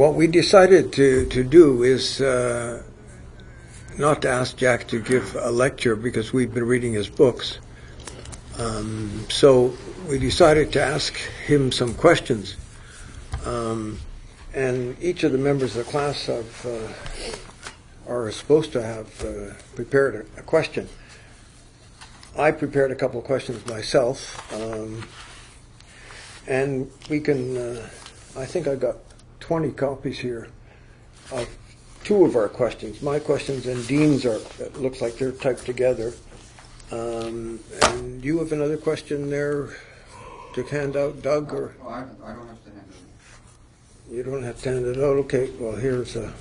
What we decided to, to do is uh, not to ask Jack to give a lecture because we've been reading his books. Um, so we decided to ask him some questions. Um, and each of the members of the class have, uh, are supposed to have uh, prepared a, question. I prepared a couple of questions myself, um, and we can. Uh, I think I got 20 copies here of two of our questions. My questions and Dean's are. It looks like they're typed together. Um, and you have another question there to hand out, Doug, or? Oh, I, I don't have to hand it. you don't have to hand it out. Okay, well, here's a.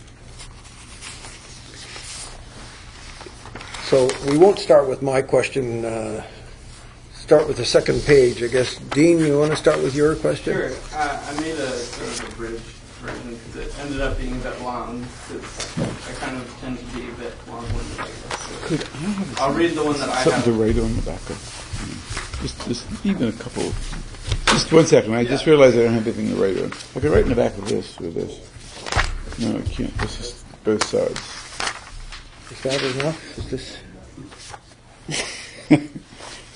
So we won't start with my question. Uh, start with the second page, I guess. Dean, you want to start with your question? Sure. Uh, I made a sort of a bridge version because it ended up being a bit long. Because I kind of tend to be a bit long-winded, I guess. So Could I have I'll read the one that I something have. to write on the back of? Just, just even a couple. Just one second. I just realized I don't have anything to write on. I could write in the back of this or this. No, I can't. This is both sides. Is that enough? Is this?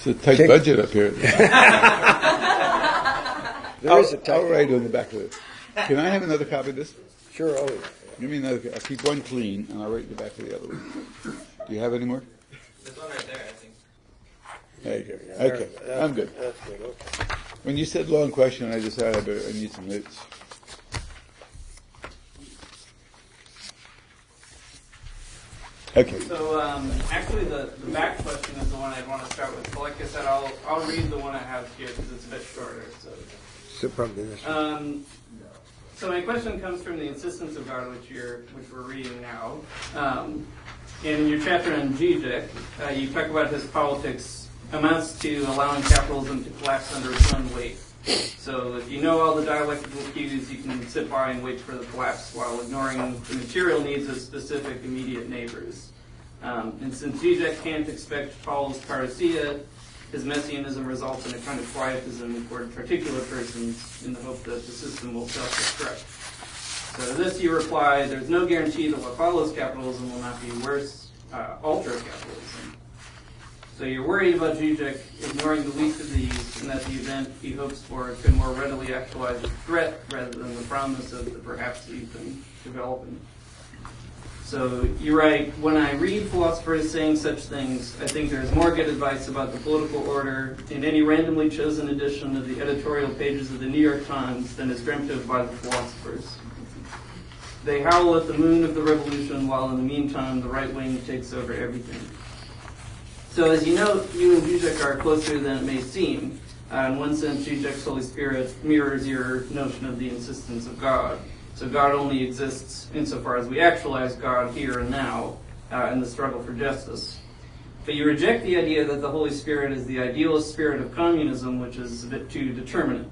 It's a tight Take- budget up here. There I'll, is a I'll write on the back of it. Can I have another copy of this? Sure. Oh, Give me another. I'll keep one clean, and I'll write in the back of the other one. Do you have any more? There's one right there, I think. There you go. Okay, there- I'm good. That's good. Okay. When you said long question, I decided I, better, I need some notes. Okay. So um, actually, the, the back question is the one I'd want to start with. But like I said, I'll I'll read the one I have here because it's a bit shorter. So. So probably this. one. Um, so my question comes from the insistence of God, which you're, which we're reading now. Um, in your chapter on Zizek, uh, you talk about his politics amounts to allowing capitalism to collapse under its own weight. So if you know all the dialectical cues, you can sit by and wait for the collapse while ignoring the material needs of specific immediate neighbors. Um, and since Zizek can't expect Paul's parousia, his messianism results in a kind of quietism toward particular persons in the hope that the system will self-destruct. So to this you reply, there's no guarantee that what follows capitalism will not be worse, uh, ultra-capitalism. So you're worried about Zizek ignoring the least of these, and that the event he hopes for could more readily actualize the threat rather than the promise of the perhaps you've been developing. So you write, when I read philosophers saying such things, I think there is more good advice about the political order in any randomly chosen edition of the editorial pages of the New York Times than is dreamt of by the philosophers. They howl at the moon of the revolution while in the meantime the right wing takes over everything. So as you know, you and Zizek are closer than it may seem. Uh, in one sense, Zizek's Holy Spirit mirrors your notion of the insistence of God. So God only exists insofar as we actualize God here and now uh, in the struggle for justice. But you reject the idea that the Holy Spirit is the idealist spirit of communism, which is a bit too determinate.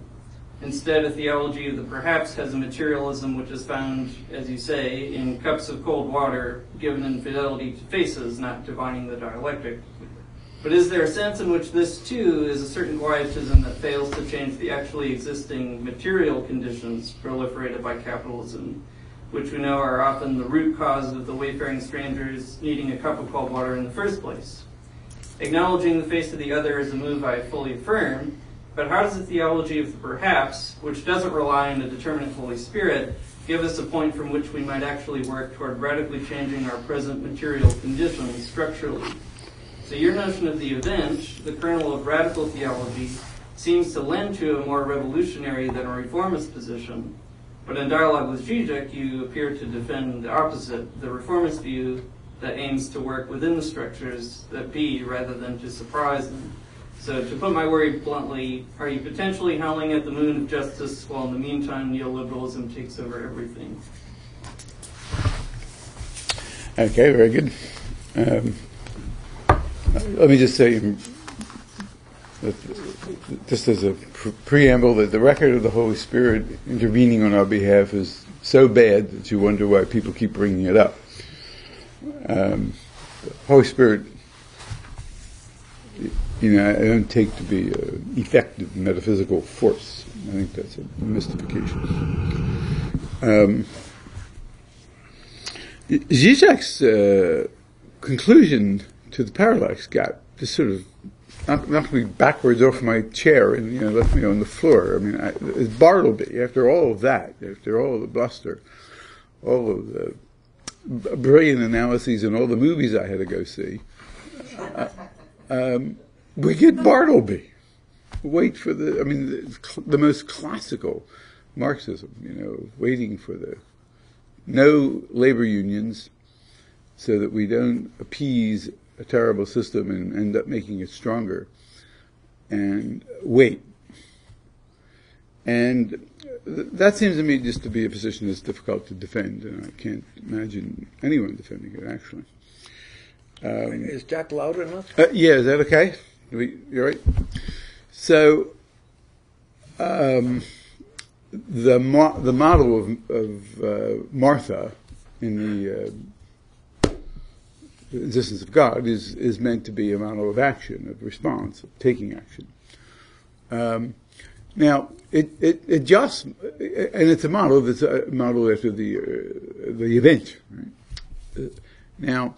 Instead, a theology of the perhaps has a materialism which is found, as you say, in cups of cold water, given in fidelity to faces, not divining the dialectic. But is there a sense in which this, too, is a certain quietism that fails to change the actually existing material conditions proliferated by capitalism, which we know are often the root cause of the wayfaring strangers needing a cup of cold water in the first place? Acknowledging the face of the other is a move I fully affirm, but how does the theology of the perhaps, which doesn't rely on a determinate Holy Spirit, give us a point from which we might actually work toward radically changing our present material conditions structurally? So your notion of the event, the kernel of radical theology, seems to lend to a more revolutionary than a reformist position. But in dialogue with Zizek, you appear to defend the opposite, the reformist view that aims to work within the structures that be rather than to surprise them. So to put my worry bluntly, are you potentially howling at the moon of justice while in the meantime neoliberalism takes over everything? Okay, very good. Um, let me just say, just as a pre- preamble, that the record of the Holy Spirit intervening on our behalf is so bad that you wonder why people keep bringing it up. Um, Holy Spirit, you know, I don't take to be an effective metaphysical force. I think that's a mystification. Um, Zizek's uh, conclusion to the parallax gap just sort of knocked, knocked me backwards off my chair and you know left me on the floor. I mean, I, it's Bartleby. After all of that, after all the bluster, all of the brilliant analyses and all the movies I had to go see, uh, um, we get Bartleby. Wait for the. I mean, the, the most classical Marxism. You know, waiting for the no labor unions so that we don't appease a terrible system and end up making it stronger and wait. And that seems to me just to be a position that's difficult to defend, and I can't imagine anyone defending it actually. Um, Is Jack loud enough? uh, yeah, is that okay? We, you right? So, um, the mo- the model of, of uh, Martha in the uh, existence of God is is meant to be a model of action, of response, of taking action. Um, now, it, it, it just, and it's a model that's a model after the uh, the event. Right? Uh, now,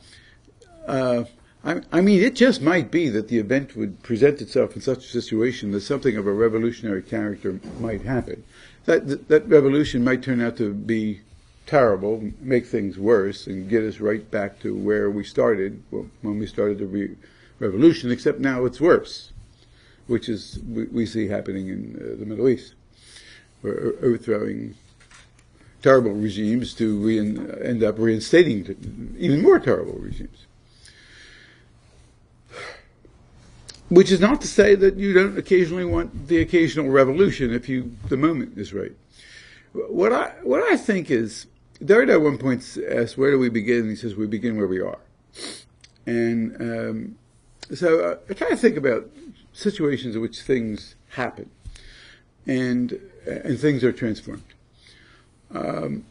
uh, I, I mean, it just might be that the event would present itself in such a situation that something of a revolutionary character might happen. That, that, that revolution might turn out to be terrible, make things worse, and get us right back to where we started when we started the re- revolution, except now it's worse, which is we, we see happening in uh, the Middle East. We're overthrowing terrible regimes to rein, end up reinstating even more terrible regimes. Which is not to say that you don't occasionally want the occasional revolution if you the moment is right. What I what I think is Derrida at one point asks, "Where do we begin?" he says, "We begin where we are." And um, so uh, I try to think about situations in which things happen, and and things are transformed. Um,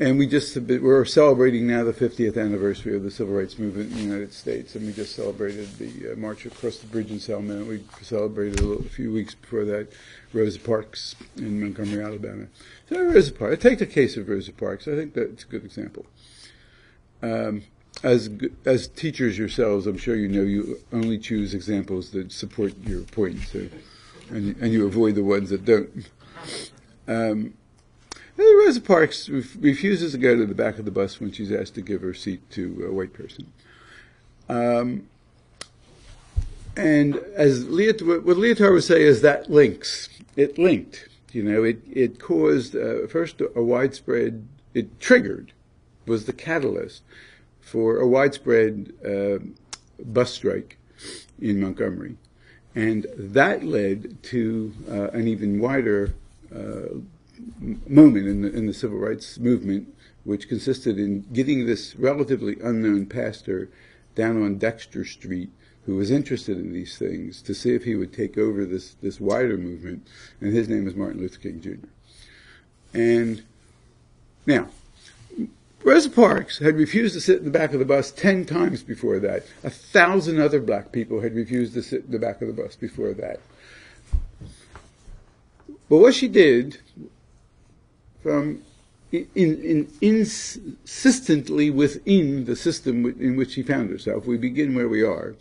and we just we're celebrating now the 50th anniversary of the civil rights movement in the United States, and we just celebrated the uh, march across the bridge in Selma. We celebrated a, little, a, few weeks before that Rosa Parks in Montgomery, Alabama. So Rosa Parks. I take the case of Rosa Parks. I think that's a good example. Um, as as teachers yourselves, I'm sure you know you only choose examples that support your point, so, and and you avoid the ones that don't. Um, Rosa Parks refuses to go to the back of the bus when she's asked to give her seat to a white person. Um, and as Lyotard, what Lyotard would say is that links. It linked. You know, it, it caused, uh, first a widespread, it triggered, was the catalyst for a widespread uh, bus strike in Montgomery. And that led to uh, an even wider uh, moment in the, in the civil rights movement, which consisted in getting this relatively unknown pastor down on Dexter Street who was interested in these things to see if he would take over this, this wider movement, and his name was Martin Luther King Jr. And now, Rosa Parks had refused to sit in the back of the bus ten times before that. A thousand other black people had refused to sit in the back of the bus before that. But what she did from in, in, insistently within the system in which she found herself, we begin where we are,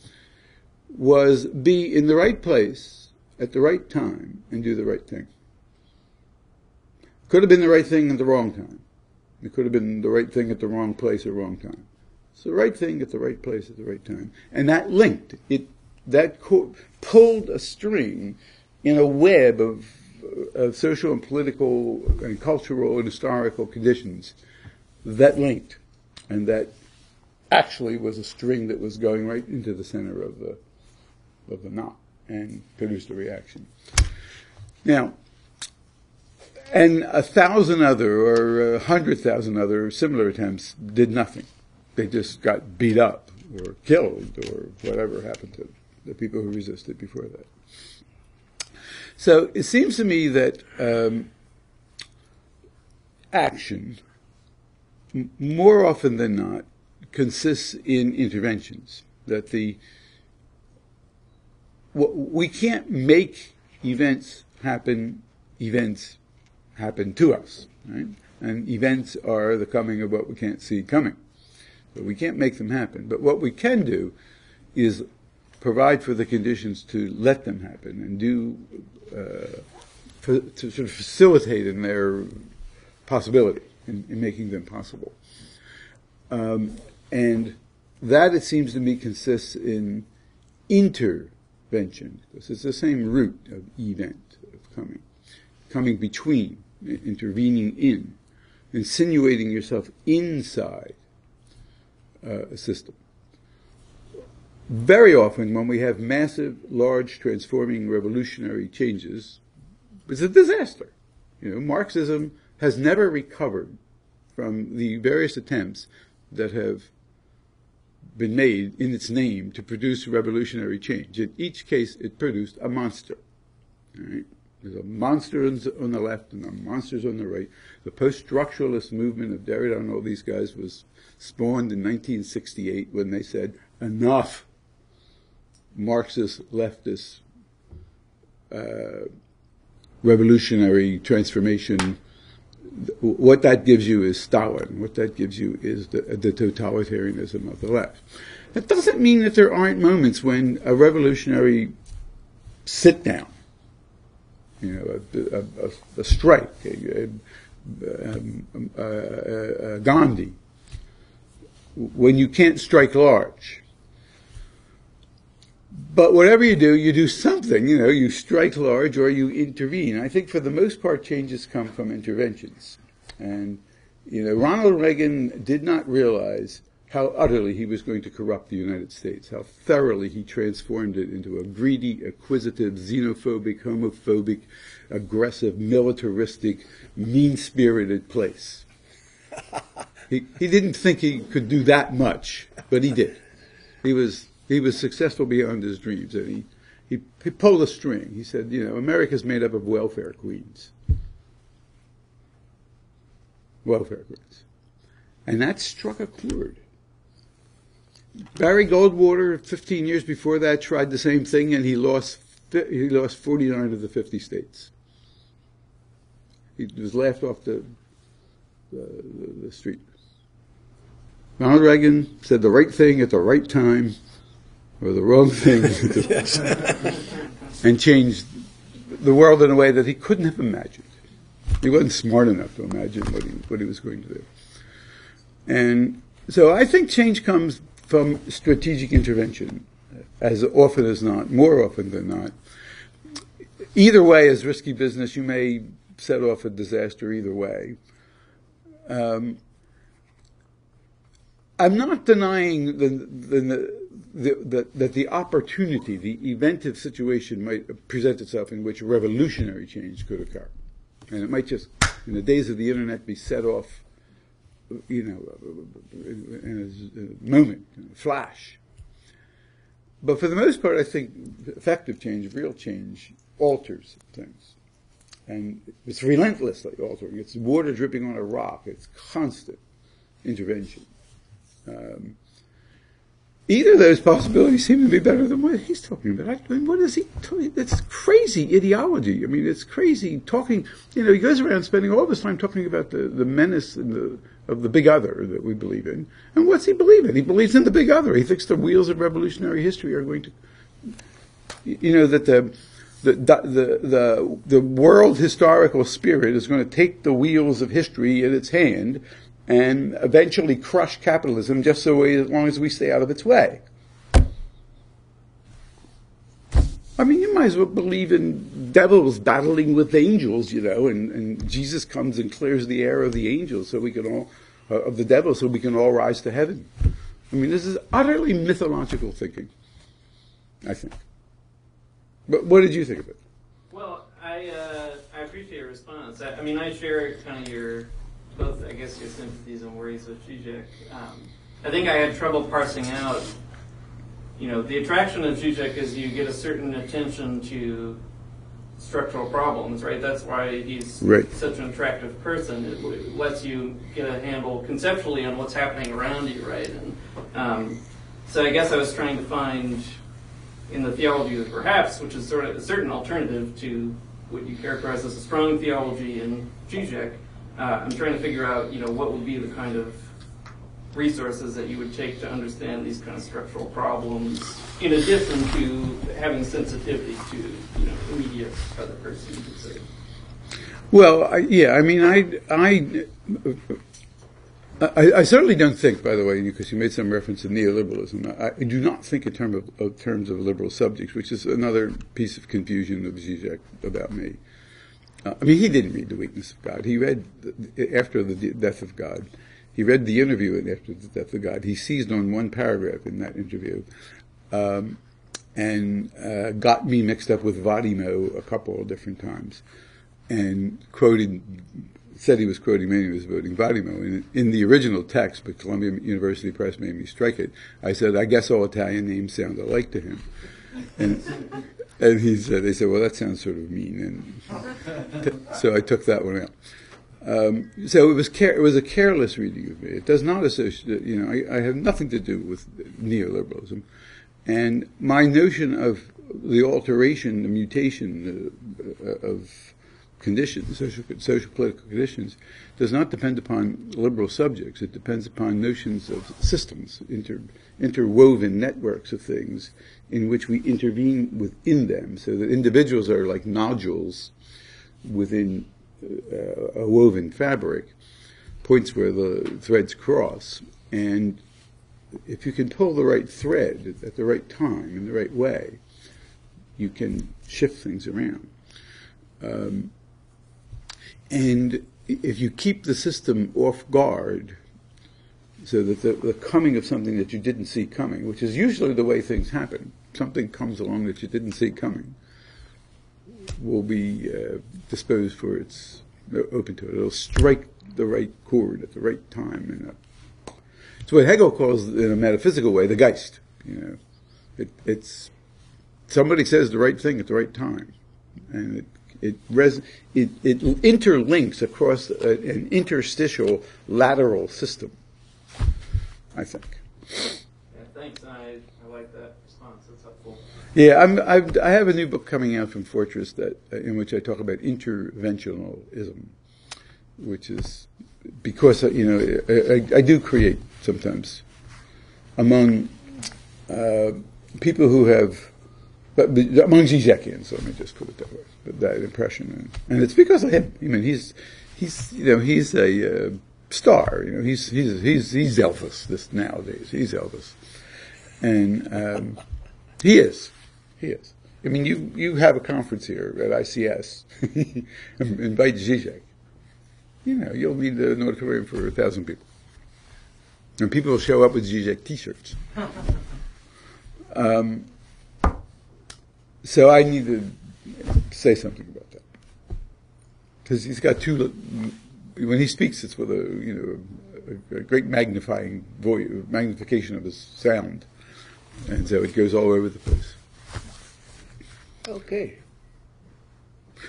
was be in the right place at the right time and do the right thing. Could have been the right thing at the wrong time. It could have been the right thing at the wrong place the wrong time. It's the right thing at the right place at the right time. And that linked, it, that co- pulled a string in a web of Uh, of social and political and cultural and historical conditions that linked, and that actually was a string that was going right into the center of the of the knot and produced a reaction. Now, and a thousand other or a hundred thousand other similar attempts did nothing. They just got beat up or killed or whatever happened to the people who resisted before that. So it seems to me that um, action, m- more often than not, consists in interventions. That the we can't make events happen. Events happen to us. Right? and events are the coming of what we can't see coming. So we can't make them happen. But what we can do is provide for the conditions to let them happen and do uh, for, to sort of facilitate in their possibility in, in making them possible. Um, and that, it seems to me, consists in intervention, because it's the same root of event, of coming, coming between, intervening in, insinuating yourself inside uh, a system. Very often, when we have massive, large, transforming, revolutionary changes, it's a disaster. You know, Marxism has never recovered from the various attempts that have been made in its name to produce revolutionary change. In each case, it produced a monster. Right? There's a monster on the left and a monsters on the right. The post-structuralist movement of Derrida and all these guys was spawned in 1968 when they said, enough. Marxist, leftist, uh, revolutionary transformation what that gives you is Stalin. What that gives you is the, the, totalitarianism of the left. That doesn't mean that there aren't moments when a revolutionary sit down, you know, a, a, a strike, a, um, Gandhi, when you can't strike large. But whatever you do, you do something. You know, you strike large or you intervene. I think for the most part, changes come from interventions. And, you know, Ronald Reagan did not realize how utterly he was going to corrupt the United States, how thoroughly he transformed it into a greedy, acquisitive, xenophobic, homophobic, aggressive, militaristic, mean-spirited place. he, he didn't think he could do that much, but he did. He was he was successful beyond his dreams, and he, he, he pulled a string. He said, you know, America's made up of welfare queens. Welfare queens. And that struck a chord. Barry Goldwater, 15 years before that, tried the same thing, and he lost he lost 49 of the 50 states. He was laughed off the, the, the street. Ronald Reagan said the right thing at the right time, or the wrong thing and changed the world in a way that he couldn't have imagined. He wasn't smart enough to imagine what he, what he was going to do. And so I think change comes from strategic intervention as often as not, more often than not. Either way is risky business. You may set off a disaster either way. Um, I'm not denying the, the, that the opportunity, the eventive situation might present itself in which revolutionary change could occur. And it might just, in the days of the internet, be set off, you know, in a moment, in a flash. But for the most part, I think effective change, real change, alters things. And it's relentlessly altering. It's water dripping on a rock. It's constant intervention. Um, either of those possibilities seem to be better than what he's talking about. I mean, what is he talking? It's crazy ideology. I mean, it's crazy talking. You know, he goes around spending all this time talking about the, the menace the, of the big other that we believe in. And what's he believe in? He believes in the big other. He thinks the wheels of revolutionary history are going to, you know, that the the, the, the, the world historical spirit is going to take the wheels of history in its hand and eventually crush capitalism just so we, as long as we stay out of its way. I mean, you might as well believe in devils battling with angels, you know, and, and Jesus comes and clears the air of the angels so we can all, uh, of the devil, so we can all rise to heaven. I mean, this is utterly mythological thinking, I think. But what did you think of it? Well, I, uh, I appreciate your response. I, I mean, I share kind of your both, I guess, your sympathies and worries with Zizek. Um, I think I had trouble parsing out, you know, the attraction of Zizek is you get a certain attention to structural problems, right? That's why he's right. such an attractive person. It lets you get a handle conceptually on what's happening around you, right? And um, so I guess I was trying to find in the theology of perhaps, which is sort of a certain alternative to what you characterize as a strong theology in Zizek, uh, I'm trying to figure out, you know, what would be the kind of resources that you would take to understand these kind of structural problems, in addition to having sensitivity to, you know, immediate other person. Well, I, yeah, I mean, I, I, I, I certainly don't think, by the way, because you made some reference to neoliberalism, I, I do not think in term of, of terms of liberal subjects, which is another piece of confusion of Zizek about me. Uh, I mean, he didn't read The Weakness of God. He read, after the death of God, he read the interview after the death of God. He seized on one paragraph in that interview um, and uh, got me mixed up with Vattimo a couple of different times and quoted said he was quoting me he was quoting Vattimo. In, in the original text, but Columbia University Press made me strike it, I said, I guess all Italian names sound alike to him. And, and he said, they said, well, that sounds sort of mean. And t- so I took that one out. Um, so it was care- it was a careless reading of me. It does not associate, you know, I, I have nothing to do with neoliberalism. And my notion of the alteration, the mutation uh, of conditions, social, social political conditions, does not depend upon liberal subjects. It depends upon notions of systems, inter, interwoven networks of things in which we intervene within them, so that individuals are like nodules within uh, a woven fabric, points where the threads cross, and if you can pull the right thread at the right time in the right way, you can shift things around. Um, and if you keep the system off guard, so that the, the, coming of something that you didn't see coming, which is usually the way things happen, something comes along that you didn't see coming, will be uh, disposed for its uh, open to it. It'll strike the right chord at the right time. And uh, it's what Hegel calls, in a metaphysical way, the Geist. You know, it, it's somebody says the right thing at the right time, and it it, res, it, it interlinks across a, an interstitial lateral system, I think. Yeah, thanks. I, I like that response. It's helpful. Yeah, I'm, I've, I have a new book coming out from Fortress that uh, in which I talk about interventionalism, which is because you know I, I, do create sometimes among uh, people who have, but among Zizekians, let me just put it that way that impression, and, and it's because of him. I mean, he's he's you know he's a uh, star. You know, he's he's he's he's Elvis this nowadays. He's Elvis, and um, he is, he is. I mean, you you have a conference here at ICS. Invite Zizek. You know, you'll need an auditorium for a thousand people, and people will show up with Zizek T-shirts. Um, so I need to say something about that. Because he's got two, when he speaks, it's with a, you know, a, a great magnifying voice, magnification of his sound. And so it goes all over the place. Okay.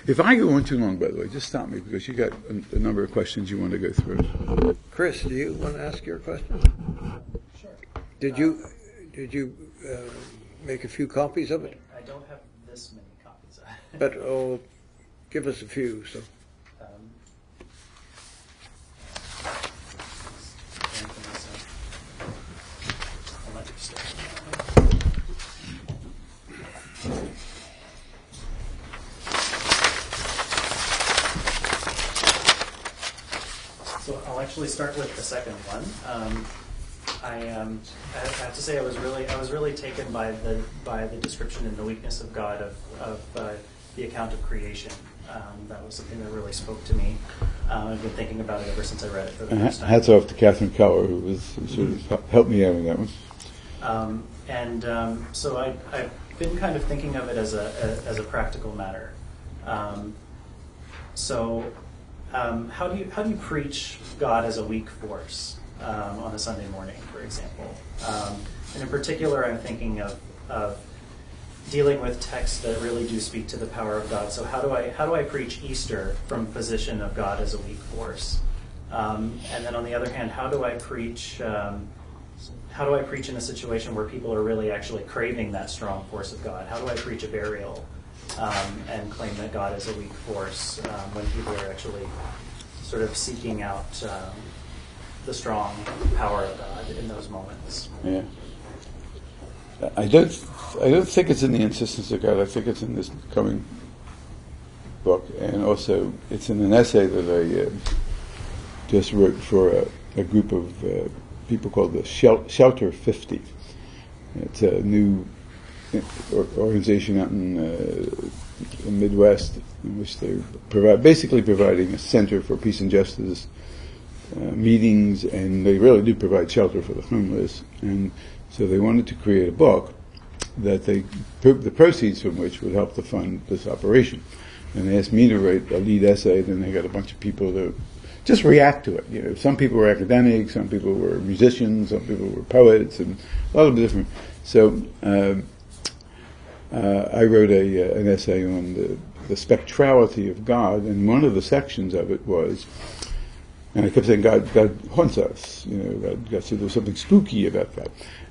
If I go on too long, by the way, just stop me because you got a, a number of questions you want to go through. Chris, do you want to ask your question? Sure. Did you did you uh, make a few copies of it? I don't have this many copies. but oh, give us a few. So. Um, so I'll actually start with the second one. Um, I, um, I have to say I was really I was really taken by the by the description in the weakness of God of, of uh, the account of creation. Um, that was something that really spoke to me. Uh, I've been thinking about it ever since I read it for the first time. Hats off to Catherine Keller, who was sort of helped me out with that one. Um, and um, so I, have been kind of thinking of it as a, a as a practical matter. Um, so, um, how do you how do you preach God as a weak force um, on a Sunday morning, for example? and in particular, I'm thinking of, of dealing with texts that really do speak to the power of God. So how do I how do I preach Easter from position of God as a weak force? Um, and then on the other hand, how do I preach um, how do I preach in a situation where people are really actually craving that strong force of God? How do I preach a burial um, and claim that God is a weak force um, when people are actually sort of seeking out um, the strong power of God in those moments. Yeah. I don't. I don't think it's in the insistence of God. I think it's in this coming book, and also it's in an essay that I uh, just wrote for a, a group of uh, people called the Shel- Shelter Fifty. It's a new organization out in uh, the Midwest in which they're basically providing a center for peace and justice uh, meetings, and they really do provide shelter for the homeless. And so they wanted to create a book that they the proceeds from which would help to fund this operation. And they asked me to write a lead essay. Then they got a bunch of people to just react to it. You know, some people were academics, some people were musicians, some people were poets, and a lot of different. So um, uh, I wrote a, uh, an essay on the, the spectrality of God, and one of the sections of it was, and I kept saying God, God haunts us. You know, God, God said there's something spooky about that.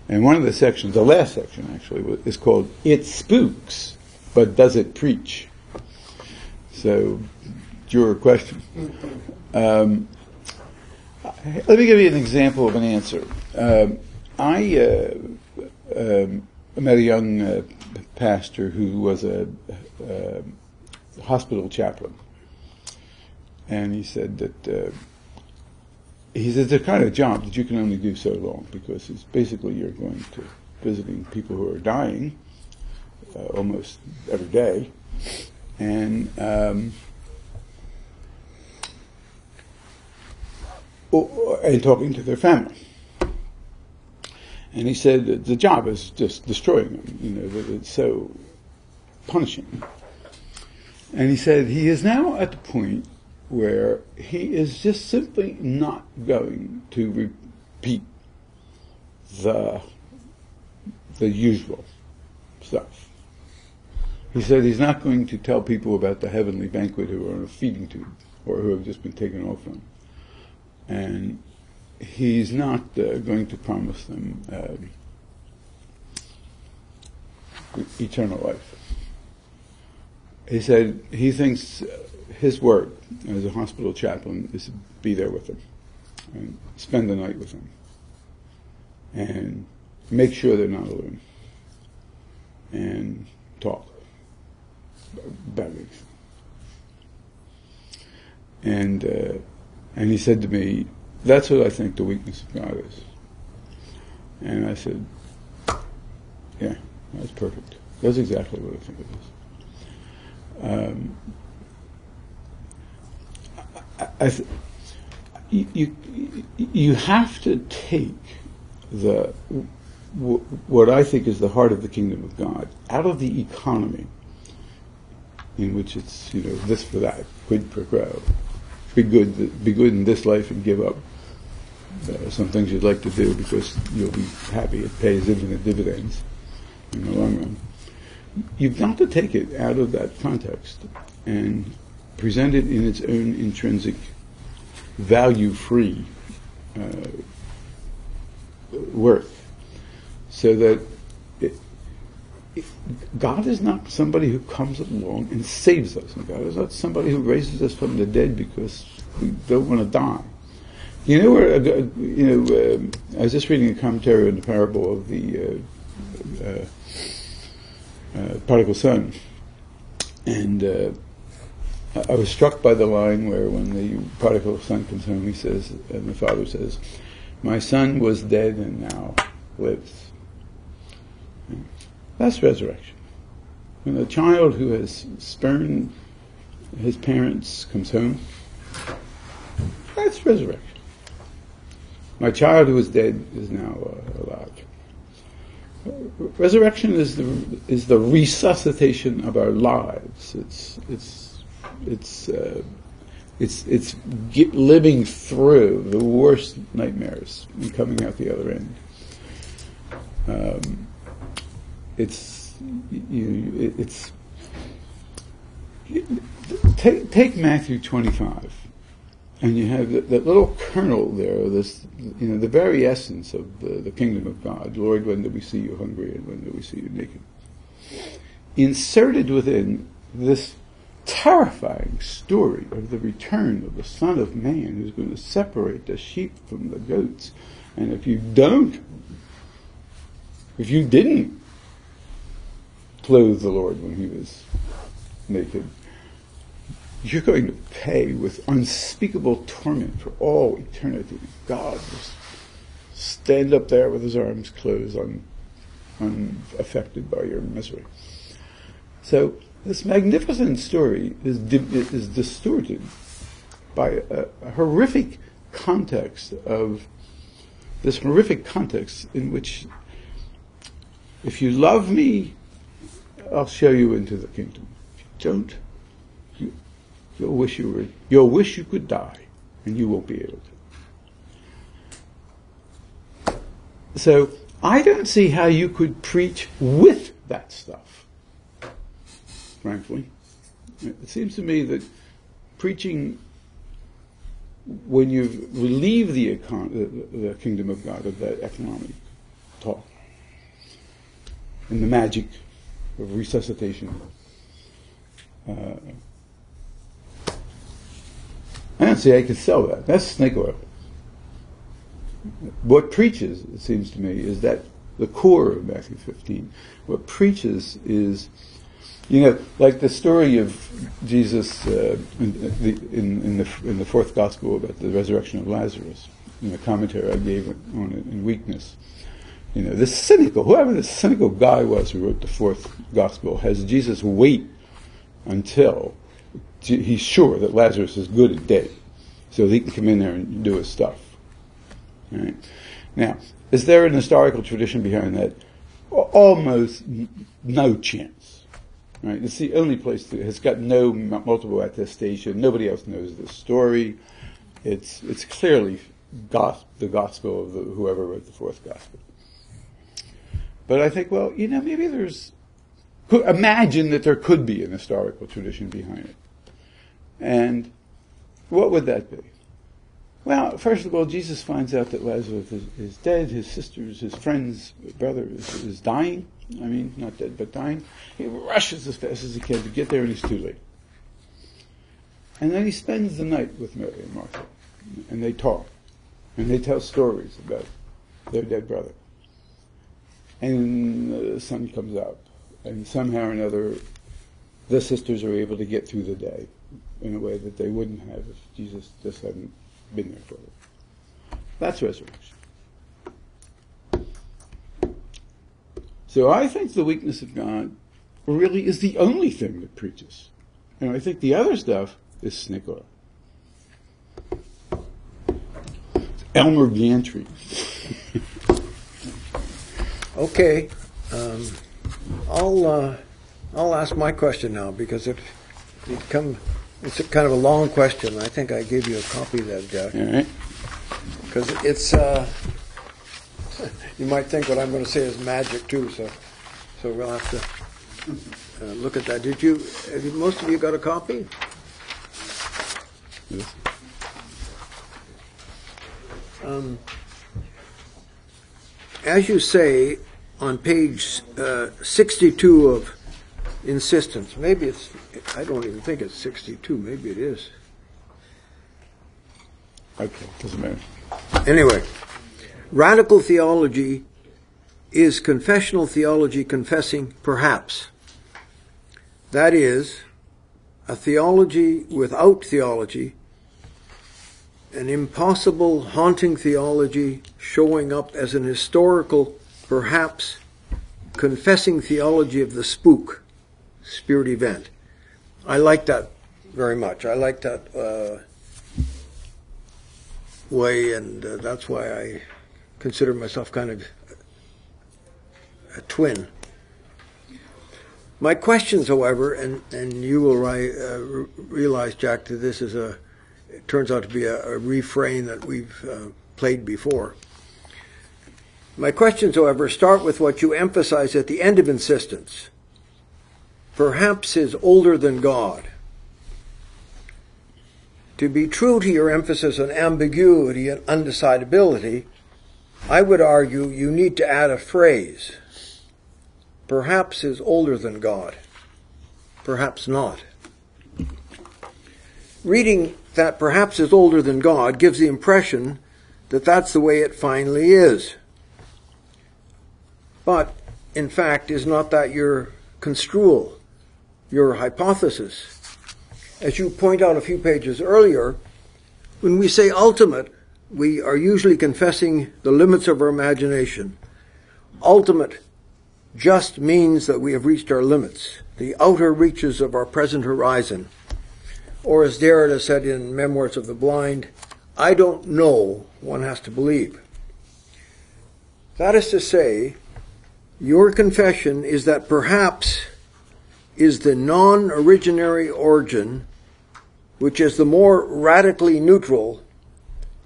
And one of the sections, the last section actually, is called "It Spooks, but Does It Preach?" So, your question. Um, let me give you an example of an answer. Um, I uh, um, met a young uh, pastor who was a, a, hospital chaplain, and he said that uh, he said the kind of job that you can only do so long because it's basically you're going to visiting people who are dying uh, almost every day, and um, and talking to their family. And he said that the job is just destroying them, you know, that it's so punishing. And he said he is now at the point where he is just simply not going to repeat the the usual stuff. He said he's not going to tell people about the heavenly banquet who are on a feeding tube or who have just been taken off them. And he's not uh, going to promise them uh, eternal life. He said he thinks his work as a hospital chaplain is to be there with them and spend the night with them and make sure they're not alone and talk about it. And uh, and he said to me, "That's what I think the weakness of God is." And I said, "Yeah, that's perfect. That's exactly what I think it is." Um, I th- you, you, you have to take the w- what I think is the heart of the kingdom of God out of the economy, in which it's you know this for that, quid pro quo, be good, be good in this life and give up uh, some things you'd like to do because you'll be happy. It pays infinite dividends in the long run. You've got to take it out of that context and present it in its own intrinsic value-free uh, worth, so that God is not somebody who comes along and saves us. God is not somebody who raises us from the dead because we don't want to die. You know, where, uh, you know, um, I was just reading a commentary on the parable of the uh, uh, uh prodigal son, and uh, I was struck by the line where when the prodigal son comes home, he says, and the father says, My son was dead and now lives. That's resurrection. When a child who has spurned his parents comes home, that's resurrection. My child who was dead is now uh, alive. Resurrection is the is the resuscitation of our lives. It's it's it's uh, it's it's living through the worst nightmares and coming out the other end. Um, it's you, it's take take Matthew twenty five, and you have that, that, little kernel there, this you know the very essence of the, the kingdom of God. Lord, when do we see you hungry, and when do we see you naked? Inserted within this terrifying story of the return of the Son of Man who's going to separate the sheep from the goats. And if you don't, if you didn't clothe the Lord when he was naked, you're going to pay with unspeakable torment for all eternity. God will stand up there with his arms closed, un, unaffected by your misery. So this magnificent story is, is distorted by a, a horrific context of this horrific context in which if you love me, I'll show you into the kingdom. If you don't, you, you'll wish you were, you'll wish you could die, and you won't be able to. So I don't see how you could preach with that stuff. Frankly, it seems to me that preaching when you relieve the, econ- the, the kingdom of God of that economic talk and the magic of resuscitation. Uh, I don't see I could sell that. That's snake oil. What preaches, it seems to me, is that the core of Matthew 15. What preaches is, you know, like the story of Jesus uh, in, the, in, in, the, in the fourth gospel about the resurrection of Lazarus, in the commentary I gave on it in weakness. You know, this cynical, whoever this cynical guy was who wrote the fourth gospel, has Jesus wait until he's sure that Lazarus is good and dead, so he can come in there and do his stuff. Now, is there an historical tradition behind that? Almost no chance. Right? It's the only place that has got no multiple attestation. Nobody else knows this story. It's it's clearly gos- the gospel of the, whoever wrote the fourth gospel. But I think, well, you know, maybe there's, imagine that there could be an historical tradition behind it. And what would that be? Well, first of all, Jesus finds out that Lazarus is, is dead. His sisters, his friends, brother is, is, dying. I mean, not dead, but dying. He rushes as fast as he can to get there, and he's too late. And then he spends the night with Mary and Martha, and they talk, and they tell stories about their dead brother and the sun comes up, and somehow or another, the sisters are able to get through the day in a way that they wouldn't have if Jesus just hadn't been there for them. That's resurrection. So I think the weakness of God really is the only thing that preaches. And I think the other stuff is oil. Elmer Gantry. Okay, um, I'll uh, I'll ask my question now because it it come it's a kind of a long question. I think I gave you a copy of that, Jeff. All right. Because it's uh, you might think what I'm going to say is magic too. So so we'll have to uh, look at that. Did you? Have you most of you got a copy? Yes. Um, as you say, on page uh, 62 of insistence. Maybe it's, I don't even think it's 62. Maybe it is. Okay, doesn't matter. Anyway, radical theology is confessional theology confessing perhaps. That is, a theology without theology, an impossible, haunting theology showing up as an historical perhaps confessing theology of the spook, spirit event. I like that very much. I like that uh, way, and uh, that's why I consider myself kind of a twin. My questions, however, and, and you will ri- uh, realize, Jack, that this is a, it turns out to be a, a refrain that we've uh, played before. My questions, however, start with what you emphasize at the end of insistence. Perhaps is older than God. To be true to your emphasis on ambiguity and undecidability, I would argue you need to add a phrase. Perhaps is older than God. Perhaps not. reading that perhaps is older than God gives the impression that that's the way it finally is. But, in fact, is not that your construal, your hypothesis? As you point out a few pages earlier, when we say ultimate, we are usually confessing the limits of our imagination. Ultimate just means that we have reached our limits, the outer reaches of our present horizon. Or as Derrida said in Memoirs of the Blind, I don't know, one has to believe. That is to say, your confession is that perhaps is the non originary origin, which is the more radically neutral,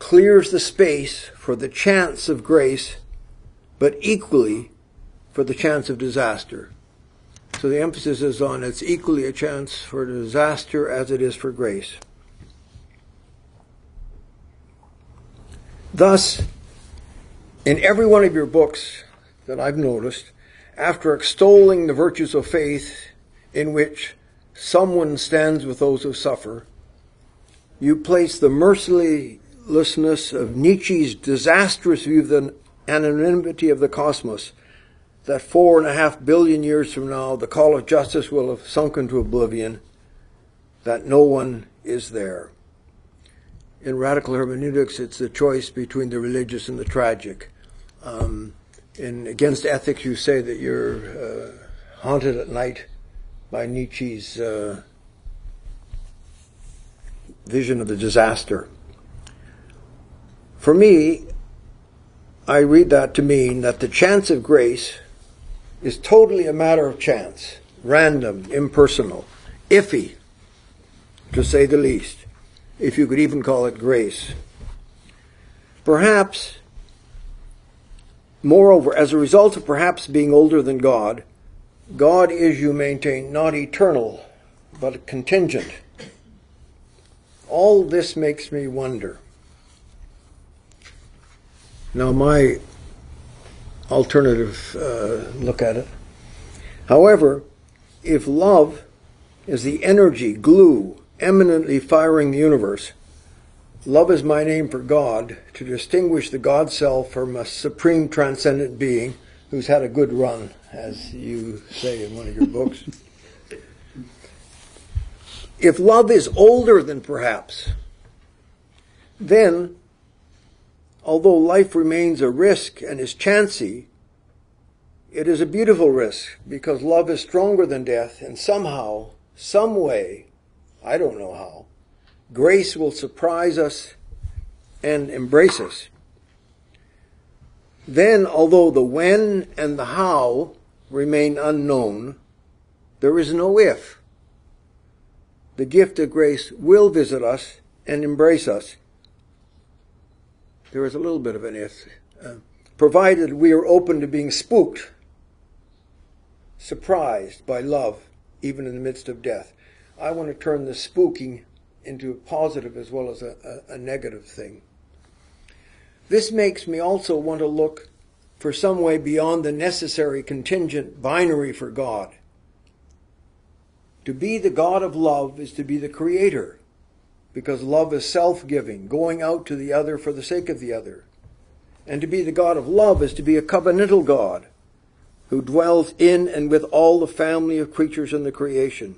clears the space for the chance of grace, but equally for the chance of disaster. So the emphasis is on it's equally a chance for disaster as it is for grace. Thus, in every one of your books that I've noticed, after extolling the virtues of faith in which someone stands with those who suffer, you place the mercilessness of Nietzsche's disastrous view of the anonymity of the cosmos that four and a half billion years from now, the call of justice will have sunk into oblivion, that no one is there. In radical hermeneutics, it's the choice between the religious and the tragic. Um, in Against Ethics, you say that you're uh, haunted at night by Nietzsche's uh, vision of the disaster. For me, I read that to mean that the chance of grace is totally a matter of chance, random, impersonal, iffy, to say the least, if you could even call it grace. Perhaps, moreover, as a result of perhaps being older than God, God is, you maintain, not eternal, but contingent. All this makes me wonder. Now, my alternative uh, look at it. However, if love is the energy, glue, eminently firing the universe, love is my name for God to distinguish the God self from a supreme transcendent being who's had a good run, as you say in one of your books. if love is older than perhaps, then although life remains a risk and is chancy, it is a beautiful risk because love is stronger than death, and somehow, some way, I don't know how, grace will surprise us and embrace us. Then, although the when and the how remain unknown, there is no if. The gift of grace will visit us and embrace us there is a little bit of an if, uh, provided we are open to being spooked, surprised by love, even in the midst of death. I want to turn the spooking into a positive as well as a, a, a negative thing. This makes me also want to look for some way beyond the necessary contingent binary for God. To be the God of love is to be the creator because love is self giving, going out to the other for the sake of the other. And to be the God of love is to be a covenantal God who dwells in and with all the family of creatures in the creation.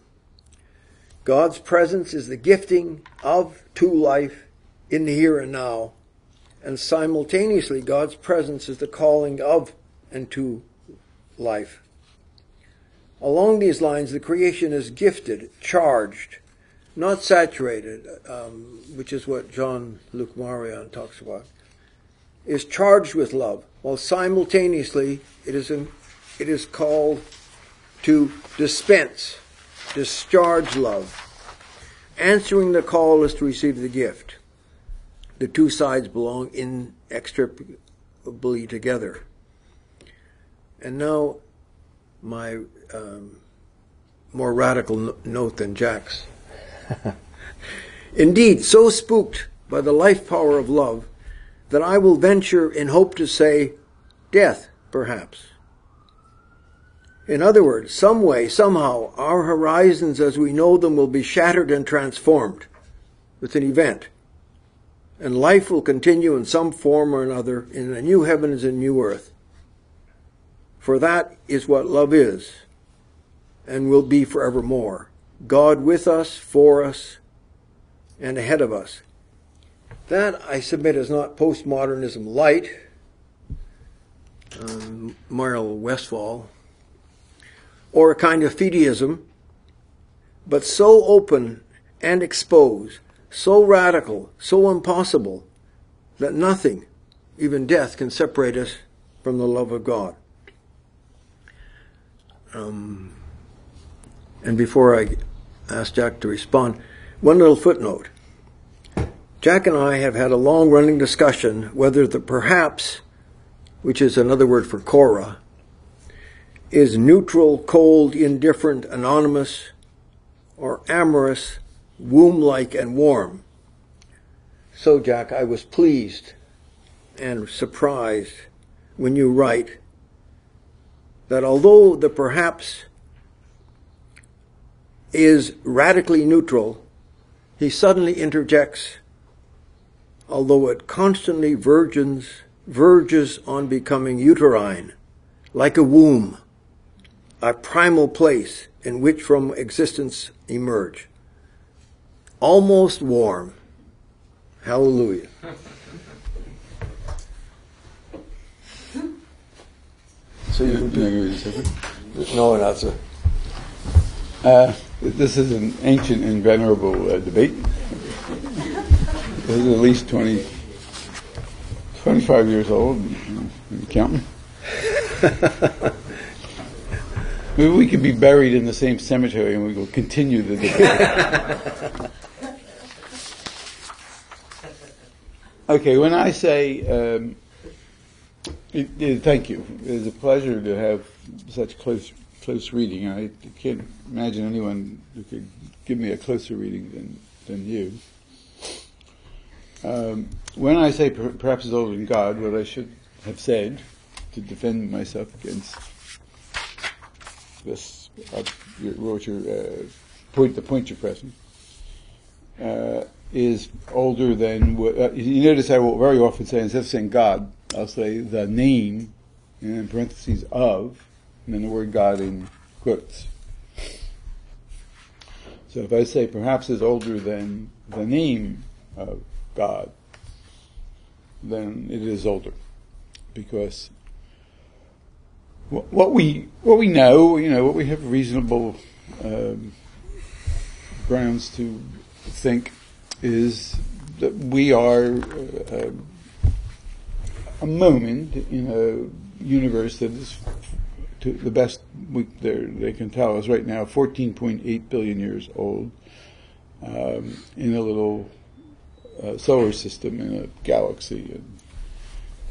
God's presence is the gifting of to life in the here and now, and simultaneously God's presence is the calling of and to life. Along these lines, the creation is gifted, charged, not saturated, um, which is what Jean Luc Marion talks about, is charged with love, while simultaneously it is, it is called to dispense, discharge love. Answering the call is to receive the gift. The two sides belong inextricably together. And now, my um, more radical no- note than Jack's. Indeed, so spooked by the life power of love that I will venture in hope to say, death, perhaps. In other words, some way, somehow, our horizons as we know them will be shattered and transformed, with an event. And life will continue in some form or another in a new heavens and new earth. For that is what love is and will be forevermore. God with us, for us, and ahead of us. That, I submit, is not postmodernism light, um, Westphal, or a kind of fideism, but so open and exposed, so radical, so impossible, that nothing, even death, can separate us from the love of God. Um, and before I ask Jack to respond, one little footnote. Jack and I have had a long running discussion whether the perhaps, which is another word for khora, is neutral, cold, indifferent, anonymous, or amorous, womb like, and warm. So, Jack, I was pleased and surprised when you write that although the perhaps is radically neutral, he suddenly interjects, although it constantly verges, verges on becoming uterine, like a womb, a primal place in which from existence emerge. Almost warm. Hallelujah. So you can do No, that's a. Uh, this is an ancient and venerable uh, debate. This is at least 20, 25 years old, and counting. Maybe we could be buried in the same cemetery and we will continue the debate. okay, when I say, um, it, it, thank you. It's a pleasure to have such close close reading. I can't imagine anyone who could give me a closer reading than, than you. Um, when I say per- perhaps it's older than God, what I should have said to defend myself against this, uh, what your uh, point, the point you're pressing, uh, is older than what, uh, you notice I will very often say, instead of saying God, I'll say the name, in parentheses of, and then the word God in quotes. So if I say perhaps is older than the name of God, then it is older. Because what we what we know, you know, what we have reasonable um, grounds to think is that we are uh, a moment in a universe that is to the best we, they can tell us right now, 14.8 billion years old, um, in a little uh, solar system, in a galaxy,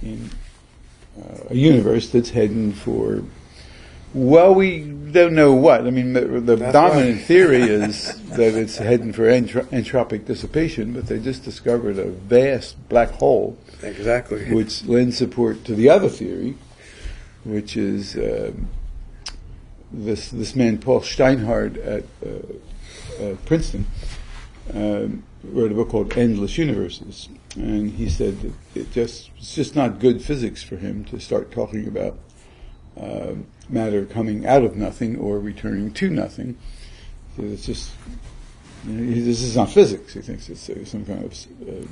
in a universe that's heading for. Well, we don't know what. I mean, the, the dominant right. theory is that it's heading for entro- entropic dissipation, but they just discovered a vast black hole. Exactly. Which lends support to the other theory, which is um, this this man Paul Steinhardt at uh, uh, Princeton um, wrote a book called Endless Universes, and he said that it just it's just not good physics for him to start talking about uh, matter coming out of nothing or returning to nothing. It's just you know, this is not physics. He thinks it's uh, some kind of uh,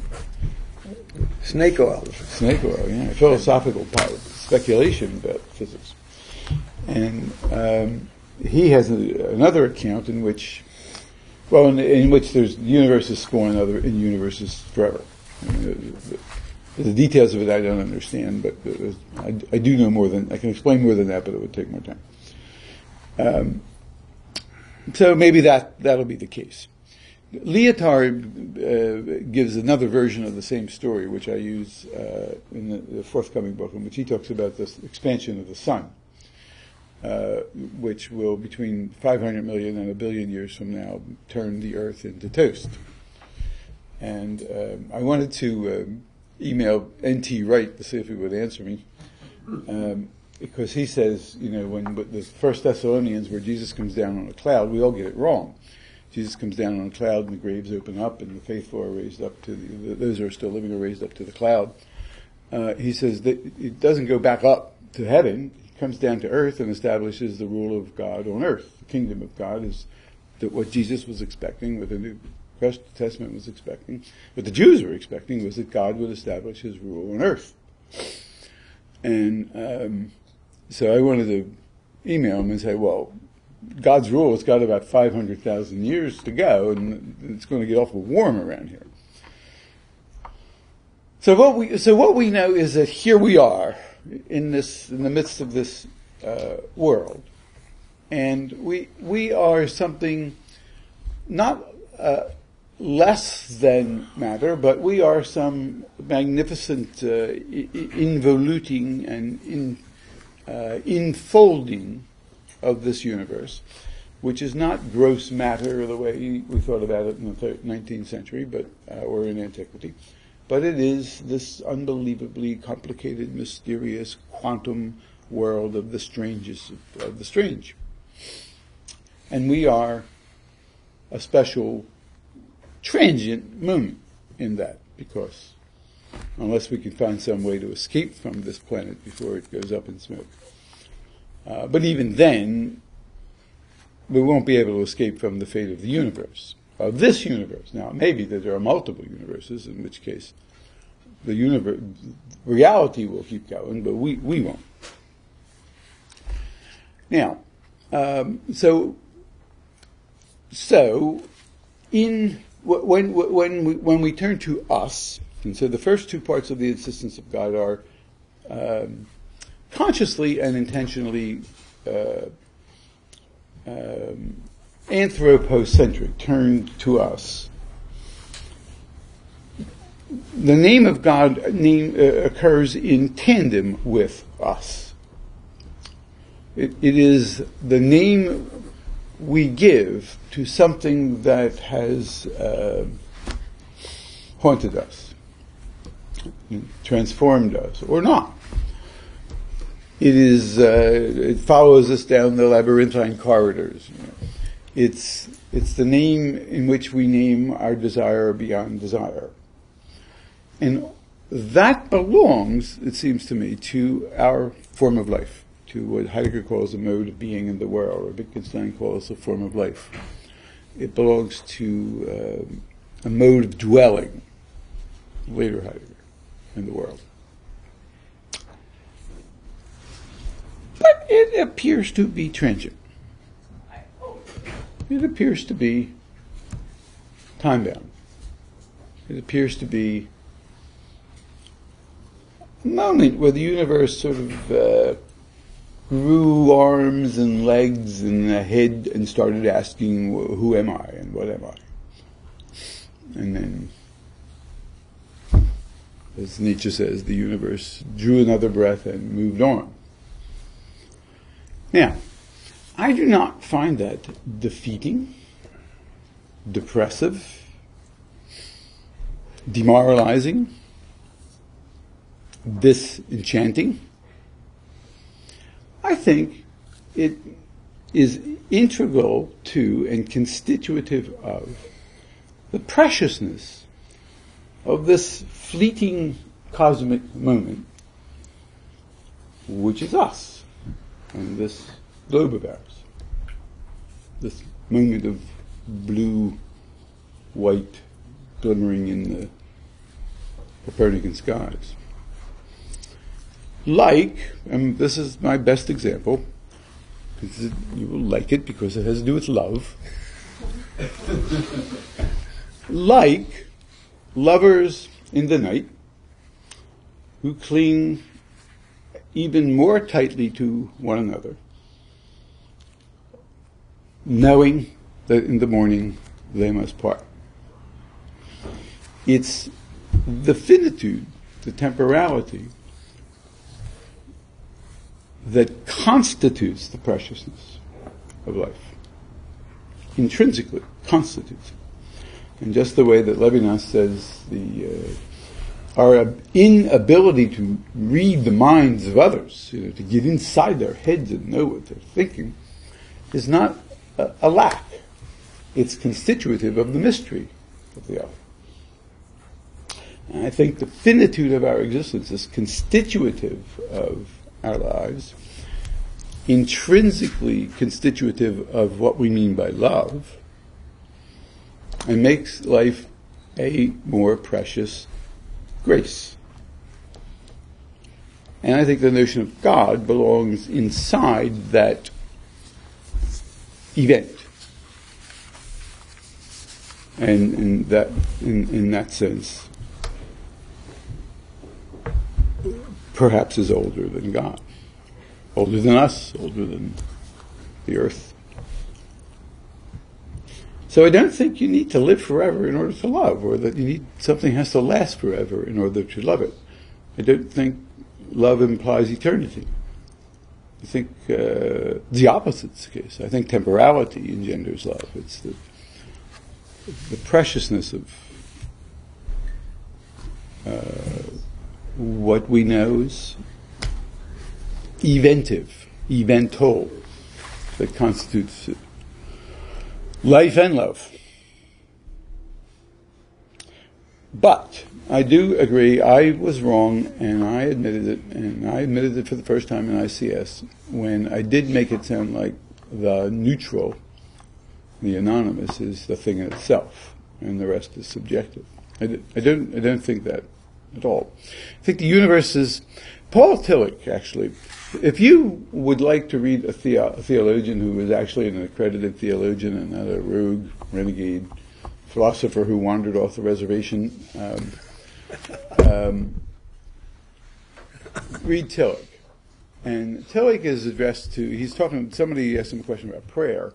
snake oil. Snake oil, yeah, philosophical power speculation about physics. And um, he has a, another account in which, well, in, in, which there's universes spawn other in universes forever. The, details of it I don't understand, but I, I, do know more than I can explain more than that, but it would take more time. Um, so maybe that that'll be the case. Lyotard uh, gives another version of the same story, which I use uh, in the, the, forthcoming book, in which he talks about the expansion of the sun, uh, which will, between 500 million and a billion years from now, turn the Earth into toast. And um, I wanted to um, email N.T. Wright to see if he would answer me. Um, because he says, you know, when the first Thessalonians, where Jesus comes down on a cloud, we all get it wrong Jesus comes down on a cloud and the graves open up and the faithful are raised up to the, those who are still living are raised up to the cloud. Uh, he says that it doesn't go back up to heaven. He comes down to earth and establishes the rule of God on earth. The kingdom of God is that what Jesus was expecting, with a New Testament was expecting, what the Jews were expecting was that God would establish his rule on earth. And um, so I wanted to email him and say, well, God's rule has got about 500,000 years to go, and it's going to get awful warm around here. So what we so what we know is that here we are in this in the midst of this uh, world, and we we are something not uh, less than matter, but we are some magnificent uh, involuting and in, uh, enfolding of this universe, which is not gross matter the way we thought about it in the 19th century, but uh, or in antiquity, but it is this unbelievably complicated, mysterious quantum world of the strangest of, of the strange, and we are a special transient moment in that because unless we can find some way to escape from this planet before it goes up in smoke. Uh, but even then, we won't be able to escape from the fate of the universe, of this universe. Now, it may be that there are multiple universes, in which case the universe, reality will keep going, but we, we won't. Now, um, so, so, in when when we, when we turn to us, and so the first two parts of the insistence of God are um, consciously and intentionally uh, um, anthropocentric, turned to us. The name of God name, uh, occurs in tandem with us. It, it is the name we give to something that has uh, haunted us, transformed us, or not. It is. Uh, it follows us down the labyrinthine corridors. It's it's the name in which we name our desire beyond desire, and that belongs, it seems to me, to our form of life to what Heidegger calls a mode of being in the world, or Wittgenstein calls a form of life. It belongs to uh, a mode of dwelling, later Heidegger, in the world. But it appears to be transient. It appears to be time bound. It appears to be a moment where the universe sort of uh, grew arms and legs and a head and started asking, who am I and what am I? And then, as Nietzsche says, the universe drew another breath and moved on. Now, I do not find that defeating, depressive, demoralizing, disenchanting. I think it is integral to and constitutive of the preciousness of this fleeting cosmic moment, which is us, and this globe of ours, this moment of blue, white, glimmering in the Copernican skies like, and this is my best example, you will like it because it has to do with love. like lovers in the night who cling even more tightly to one another, knowing that in the morning they must part. It's the finitude, the temporality that constitutes the preciousness of life. Intrinsically constitutes it. And just the way that Levinas says the uh, our inability to read the minds of others, you know, to get inside their heads and know what they're thinking, is not a, a lack. it's constitutive of the mystery of the other. And I think the finitude of our existence is constitutive of our lives, intrinsically constitutive of what we mean by love, and makes life a more precious grace. And I think the notion of God belongs inside that event. And in that, in, in that sense, perhaps is older than God. Older than us, older than the earth. So I don't think you need to live forever in order to love, or that you need something has to last forever in order to love it. I don't think love implies eternity. I think uh, the opposite's the case. I think temporality engenders love. It's the the preciousness of uh, what we know is eventive, eventual, that constitutes life and love. But I do agree, I was wrong, and I admitted it, and I admitted it for the first time in ICS when I did make it sound like the neutral, the anonymous, is the thing in itself, and the rest is subjective. I, d- I don't, I don't think that at all. I think the universe is Paul Tillich, actually. If you would like to read a, a theologian who is actually an accredited theologian and not a rogue, renegade philosopher who wandered off the reservation, um, um, read Tillich. And Tillich is addressed to, he's talking, somebody asked him a question about prayer.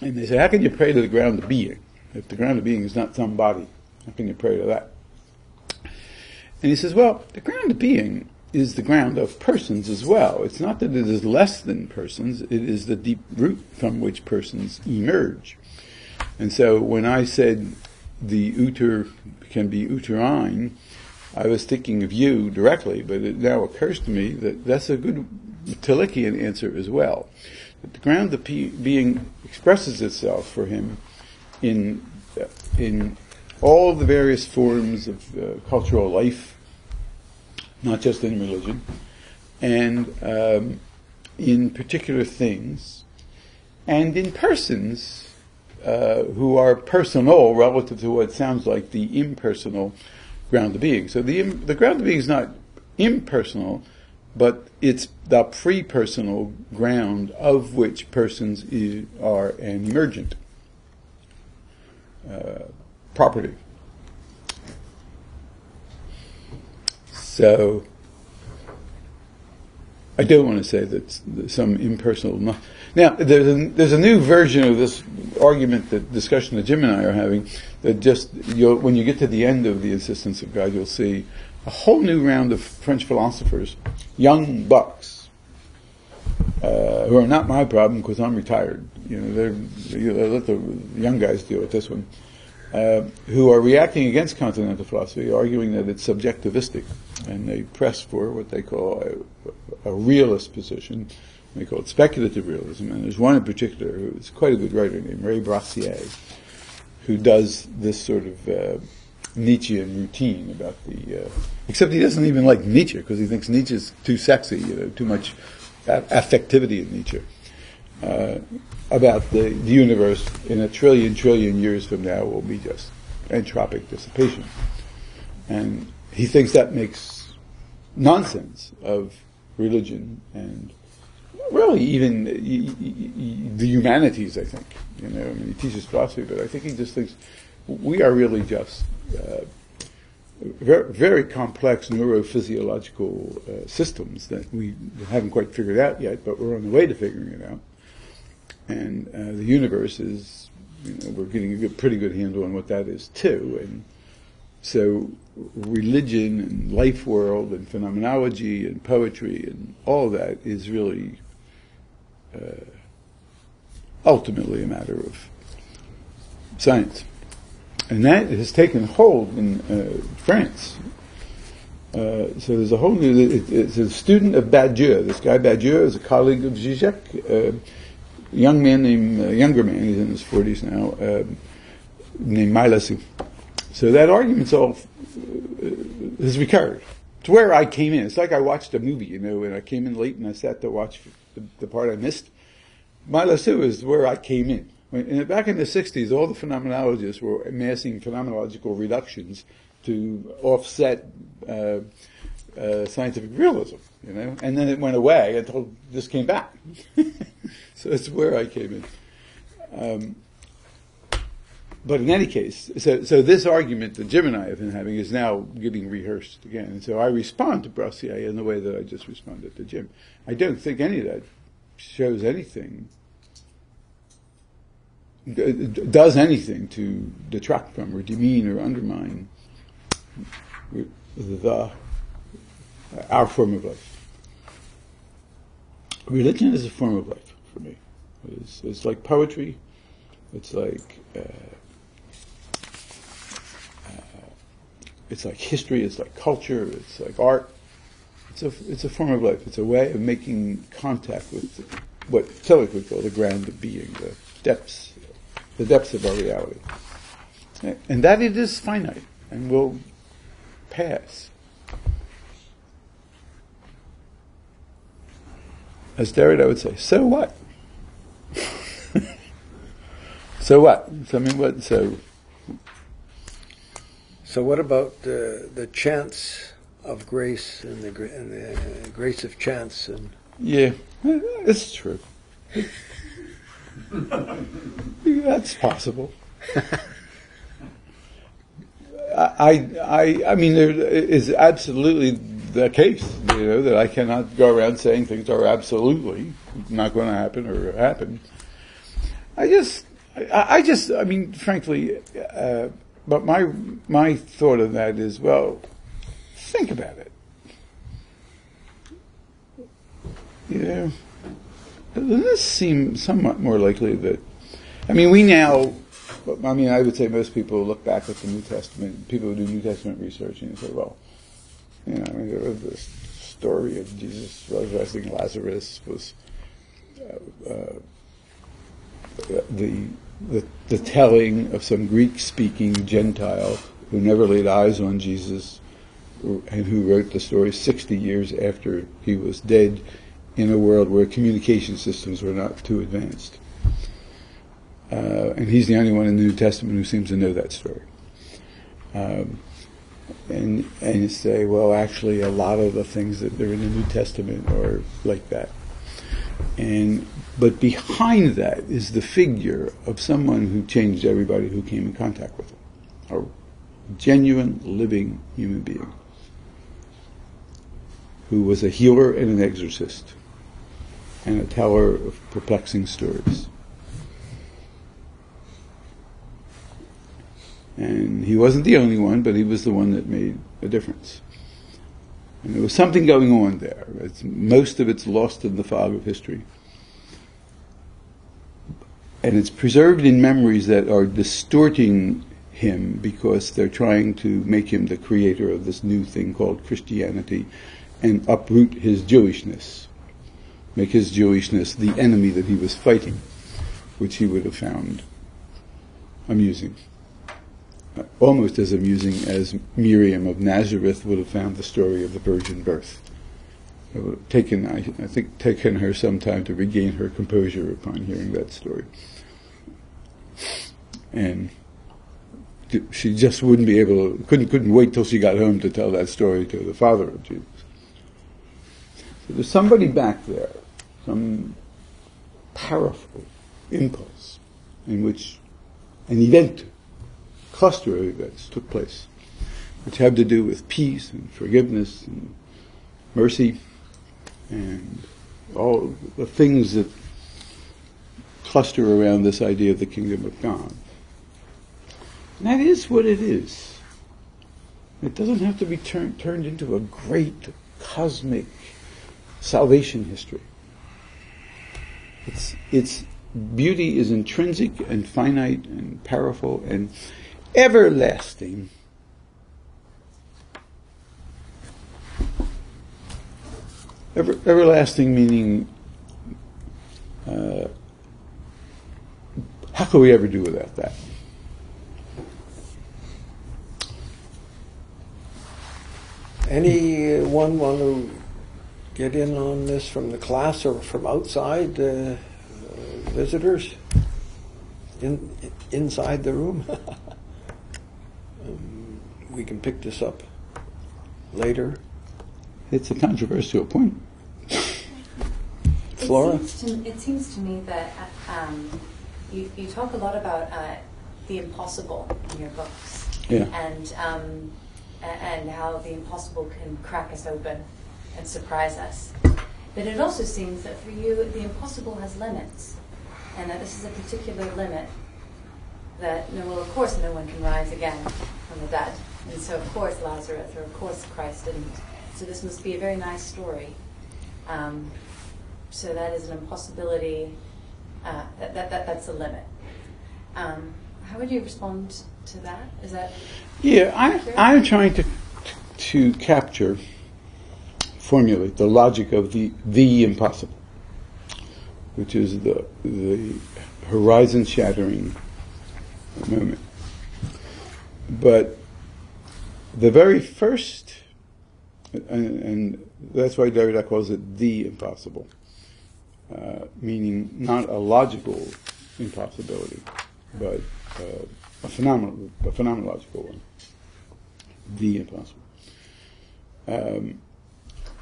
And they say, how can you pray to the ground of being? If the ground of being is not somebody, pray to that? And he says, well, the ground of being is the ground of persons as well. It's not that it is less than persons, it is the deep root from which persons emerge. And so when I said the uter can be uterine, I was thinking of you directly, but it now occurs to me that that's a good Tillichian answer as well. That the ground of being expresses itself for him in in all the various forms of uh, cultural life, not just in religion, and um, in particular things, and in persons uh, who are personal relative to what sounds like the impersonal ground of being. So the the ground of being is not impersonal, but it's the pre-personal ground of which persons are emergent uh, property. So I don't want to say that some impersonal. Now, there's a, there's a new version of this argument, that discussion that Jim and I are having, that just when you get to the end of the insistence of God, you'll see a whole new round of French philosophers, young bucks, uh, who are not my problem because I'm retired. You know, they're, you know, let the young guys deal with this one. Uh, who are reacting against continental philosophy, arguing that it's subjectivistic, and they press for what they call a, a realist position. They call it speculative realism, and there's one in particular who's quite a good writer named Ray Brassier, who does this sort of uh, Nietzschean routine about the. Uh, except he doesn't even like Nietzsche because he thinks Nietzsche's too sexy, you know, too much affectivity in Nietzsche. Uh, about the, the universe in a trillion trillion years from now will be just entropic dissipation. And he thinks that makes nonsense of religion and really even the humanities, I think. You know, I mean, he teaches philosophy, but I think he just thinks we are really just uh, very, very, complex neurophysiological uh, systems that we haven't quite figured out yet, but we're on the way to figuring it out and uh, the universe is, you know, we're getting a good, pretty good handle on what that is too. And so, religion and life world and phenomenology and poetry and all that is really uh, ultimately a matter of science. And that has taken hold in uh, France. Uh, so there's a whole new, it, it's a student of Badiou. This guy Badiou is a colleague of Zizek. Uh, young man named, a younger man, he's in his 40s now, uh, named Meillassoux. So that argument's all, uh, has recurred. It's where I came in. It's like I watched a movie, you know, and I came in late and I sat to watch the, the part I missed. Meillassoux is where I came in. Back in the 60s, all the phenomenologists were amassing phenomenological reductions to offset uh, uh, scientific realism, you know, and then it went away until this came back. so that's where I came in. Um, but in any case, so, so this argument that Jim and I have been having is now getting rehearsed again. And so I respond to Brassier in the way that I just responded to Jim. I don't think any of that shows anything, does anything to detract from or demean or undermine the, our form of life. Religion is a form of life for me. It's, it's like poetry. It's like uh, it's like history, it's like culture, it's like art. It's a, it's a form of life. It's a way of making contact with what Tillich would call the ground of being, the depths, the depths of our reality. And that it is finite and will pass. As Derrida would say, so what? so what? So, I mean, what? So so what about the the chance of grace and the, and the grace of chance and yeah, it's true. That's possible. I, I, I mean, there is absolutely the case, you know, that I cannot go around saying things are absolutely not going to happen or happen. I just, I, I just, I mean, frankly, uh, but my my thought of that is, well, think about it. You know, doesn't this seem somewhat more likely that? I mean, we now. I mean, I would say most people look back at the New Testament. People who do New Testament research and say, well, you know, I mean, this story of Jesus resurrecting Lazarus was uh, uh, the the, the telling of some Greek-speaking Gentile who never laid eyes on Jesus and who wrote the story 60 years after he was dead in a world where communication systems were not too advanced. Uh, and he's the only one in the New Testament who seems to know that story. Um, and and say, well, actually, a lot of the things that are in the New Testament are like that. And but behind that is the figure of someone who changed everybody who came in contact with him. A genuine, living human being. Who was a healer and an exorcist. And a teller of perplexing stories. And he wasn't the only one, but he was the one that made a difference. And there was something going on there. It's, most of it's lost in the fog of history and it's preserved in memories that are distorting him because they're trying to make him the creator of this new thing called Christianity and uproot his Jewishness, make his Jewishness the enemy that he was fighting, which he would have found amusing. Almost as amusing as Miriam of Nazareth would have found the story of the virgin birth. It would have taken, I, I think, taken her some time to regain her composure upon hearing that story and she just wouldn't be able to, couldn't, couldn't wait till she got home to tell that story to the father of Jesus. So there's somebody back there, some powerful impulse in which an event, cluster of events took place, which had to do with peace and forgiveness and mercy and all the things that cluster around this idea of the kingdom of God. And that is what it is. It doesn't have to be turn, turned into a great cosmic salvation history. Its, its beauty is intrinsic and finite and powerful and everlasting. Ever, everlasting meaning uh, how could we ever do without that? Anyone want to get in on this from the class or from outside uh, visitors in inside the room? we can pick this up later. It's a controversial point. Flora? It seems to, it seems to me that um, you, you talk a lot about uh, the impossible in your books. Yeah. And, um, and how the impossible can crack us open and surprise us. But it also seems that for you, the impossible has limits. And that this is a particular limit that, no, well, of course, no one can rise again from the dead. And so, of course, Lazarus, or of course, Christ didn't. So, this must be a very nice story. Um, so that is an impossibility. Uh, that, that, that that's a limit. Um, how would you respond to that? Is that Yeah, I, I'm trying to to capture, formulate the logic of the the impossible, which is the the horizon shattering moment. But the very first, and, and that's why Derrida calls it the impossible, uh, meaning not a logical impossibility, but uh, a phenomenal, a phenomenological one. The impossible. Um,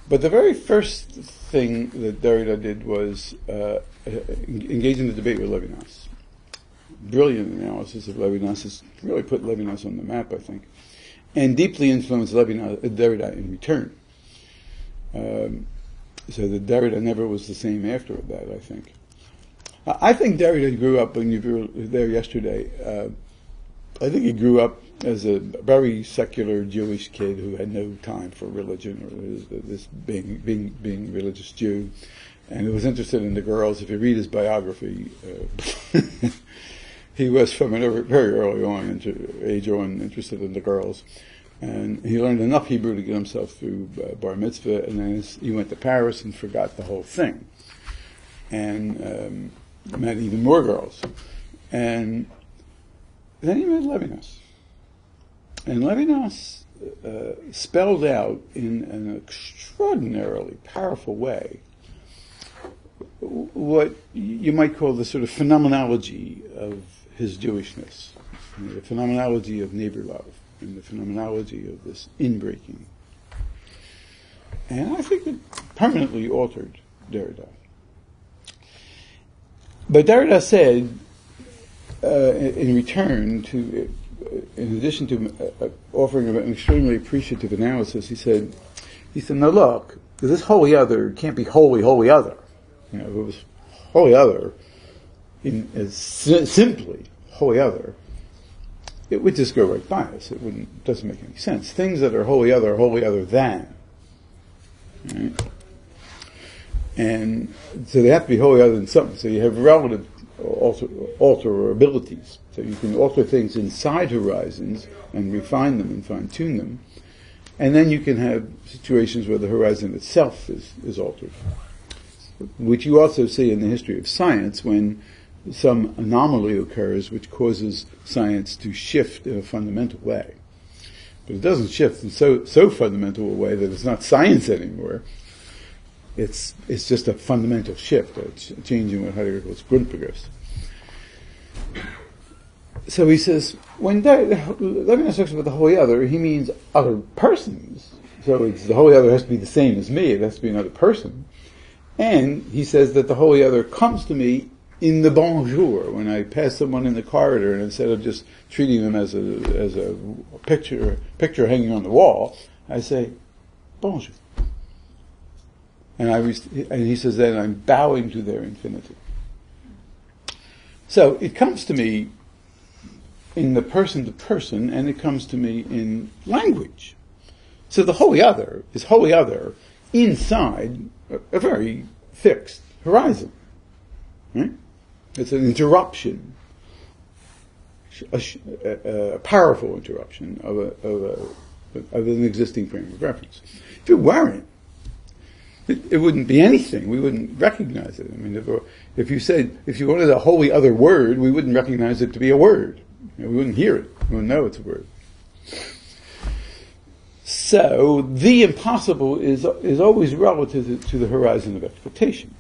but the very first thing that Derrida did was uh, engage in the debate with Levinas. Brilliant analysis of Levinas has really put Levinas on the map, I think, and deeply influenced uh, Derrida in return. Um, so that Derrida never was the same after that, I think. I think Derrida grew up, when you were there yesterday, uh, I think he grew up as a very secular Jewish kid who had no time for religion or this being being being religious Jew, and who was interested in the girls. If you read his biography, uh, he was from a very early on, into, age on, interested in the girls, and he learned enough Hebrew to get himself through uh, bar mitzvah, and then he went to Paris and forgot the whole thing, and um, met even more girls, and then he met Levinas. And Levinas uh, spelled out in an extraordinarily powerful way what you might call the sort of phenomenology of his Jewishness, the phenomenology of neighbor love, and the phenomenology of this inbreaking. And I think it permanently altered Derrida. But Derrida said, uh, in return to, in addition to uh, offering an extremely appreciative analysis, he said, he said, now look, this wholly other can't be wholly, wholly other. You know, if it was wholly other, in as si- simply wholly other, it would just go right by us. It wouldn't, doesn't make any sense. Things that are wholly other are wholly other than. Right? And so they have to be wholly other than something. So you have relative alter, alterabilities. So you can alter things inside horizons and refine them and fine tune them. And then you can have situations where the horizon itself is, is altered. Which you also see in the history of science when some anomaly occurs which causes science to shift in a fundamental way. But it doesn't shift in so, so fundamental a way that it's not science anymore. It's, it's just a fundamental shift, a ch- change in what Heidegger calls Grundbegriffs. So he says, when Levinas talks about the wholly other, he means other persons. So the wholly other has to be the same as me, it has to be another person. And he says that the wholly other comes to me in the bonjour, when I pass someone in the corridor, and instead of just treating them as a, as a picture, picture hanging on the wall, I say, bonjour. And, I, and he says then I'm bowing to their infinity. So it comes to me in the person to person, and it comes to me in language. So the wholly other is wholly other inside a, a very fixed horizon. Right? It's an interruption, a, a, a powerful interruption of, a, of, of, an existing frame of reference. If it weren't, it, it wouldn't be anything. We wouldn't recognize it. I mean, if, if you said, if you wanted a wholly other word, we wouldn't recognize it to be a word. You know, we wouldn't hear it. We wouldn't know it's a word. So the impossible is is always relative to, to the horizon of expectation.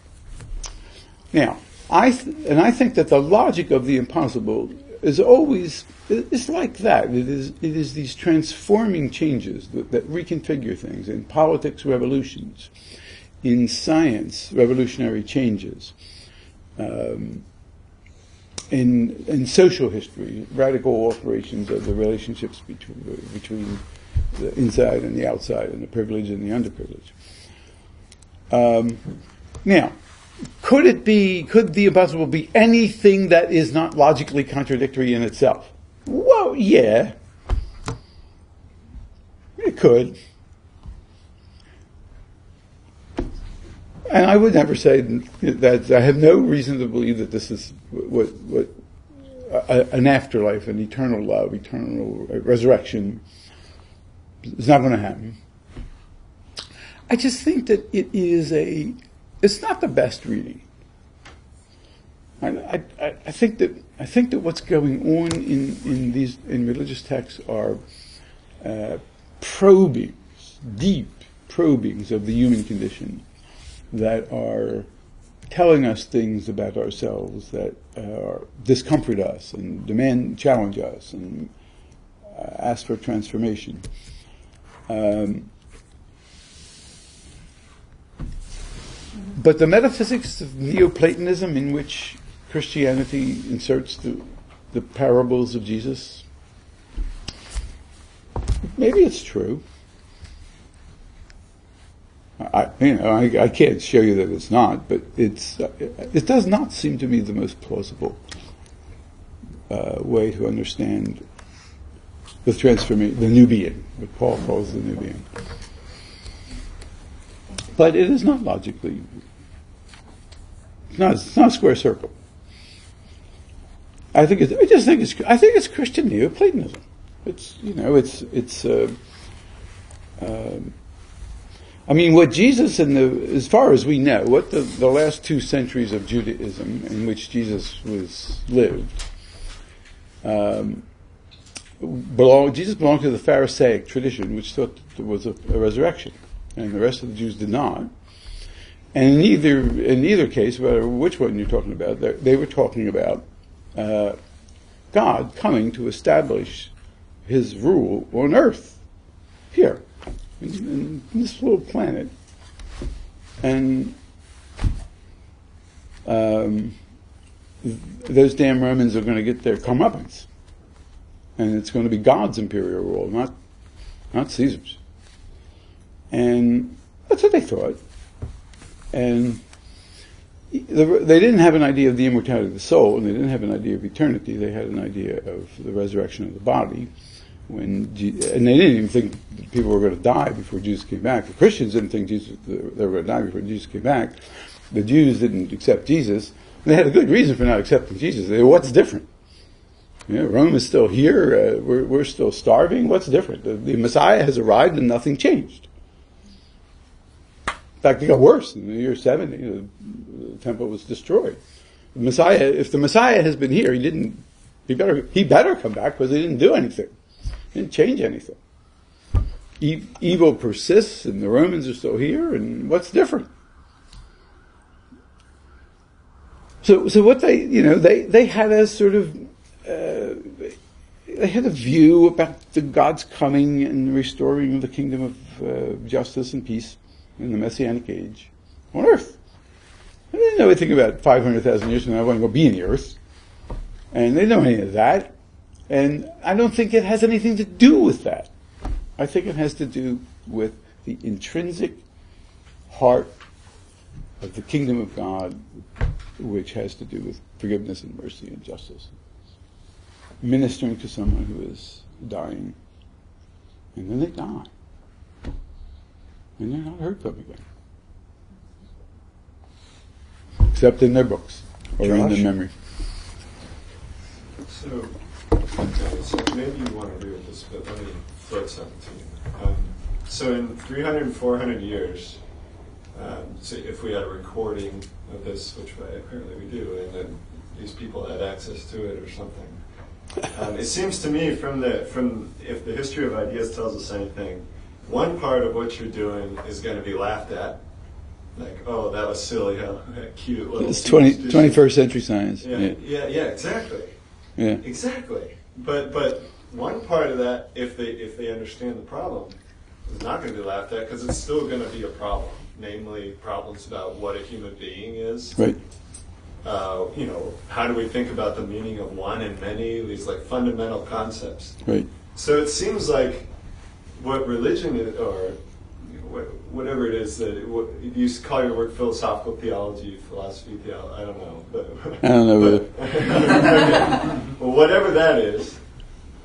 Now, I th- and I think that the logic of the impossible is always it's like that. It is it is these transforming changes that, that reconfigure things in politics, revolutions, in science, revolutionary changes, um, in in social history, radical alterations of the relationships between between the inside and the outside, and the privileged and the underprivileged. Um, now, could it be, could the impossible be anything that is not logically contradictory in itself? Well, yeah. It could. And I would never say that I have no reason to believe that this is what, what an afterlife, an eternal love, eternal resurrection is not going to happen. I just think that it is a, it's not the best reading. I, I, I think that I think that what's going on in, in these in religious texts are uh, probings, deep probings of the human condition that are telling us things about ourselves that uh, discomfort us and demand challenge us and uh, ask for transformation. Um, but the metaphysics of Neoplatonism, in which Christianity inserts the, the parables of Jesus, maybe it's true. I, you know, I, I, can't show you that it's not, but it's, it does not seem to me the most plausible uh, way to understand the transformation, the new being, what Paul calls the being. But it is not logically, it's not, it's not a square circle. I think it's, I just think it's, I think it's Christian Neoplatonism. It's, you know, it's, it's, uh, uh, I mean, what Jesus and the, as far as we know, what the, the last two centuries of Judaism in which Jesus was lived, um, belong, Jesus belonged to the Pharisaic tradition, which thought there was a, a, resurrection, and the rest of the Jews did not. And in either in either case, whether which one you're talking about, they were talking about uh, God coming to establish His rule on earth, here, in, in this little planet, and. Um, those damn Romans are going to get their comeuppance and it's going to be God's imperial rule, not not Caesar's. And that's what they thought. And they didn't have an idea of the immortality of the soul, and they didn't have an idea of eternity. They had an idea of the resurrection of the body. When and they didn't even think people were going to die before Jesus came back. The Christians didn't think Jesus they were going to die before Jesus came back. The Jews didn't accept Jesus. They had a good reason for not accepting Jesus. They, What's different? Rome is still here. Uh, we're, we're still starving. What's different? The, the, Messiah has arrived and nothing changed. In fact, it got worse. In the year 70, the, the temple was destroyed. The Messiah, if the Messiah has been here, he didn't, he better, he better come back because he didn't do anything. He didn't change anything. E- evil persists and the Romans are still here and what's different? So, so what they, you know, they, they had a sort of uh, they had a view about the God's coming and restoring the kingdom of uh, justice and peace in the Messianic age on earth. They didn't know anything about 500,000 years from now going to go be in the earth. And they know any of that. And I don't think it has anything to do with that. I think it has to do with the intrinsic heart of the kingdom of God, which has to do with forgiveness and mercy and justice ministering to someone who is dying. And then they die. And they're not heard from again. Except in their books or Josh? in their memory. So, okay, so maybe you want to agree with this, but let me throw something to you. Um, so in 300 and 400 years, Um, so if we had a recording of this, which apparently we do, and then these people had access to it or something. Um, it seems to me from the from if the history of ideas tells us anything, one part of what you're doing is going to be laughed at, like oh that was silly, how that cute little. It's 20, 21st century science. Yeah, Yeah. yeah, yeah, exactly. yeah. Exactly. But but one part of that, if they if they understand the problem, is not going to be laughed at because it's still going to be a problem. Namely, problems about what a human being is. Right. Uh, you know, how do we think about the meaning of one and many? These like fundamental concepts. Right. So it seems like what religion is, or you know, whatever it is that it, what, you call your work philosophical theology, philosophy, theology. I don't know. But, I don't know but- Okay. Well, whatever that is,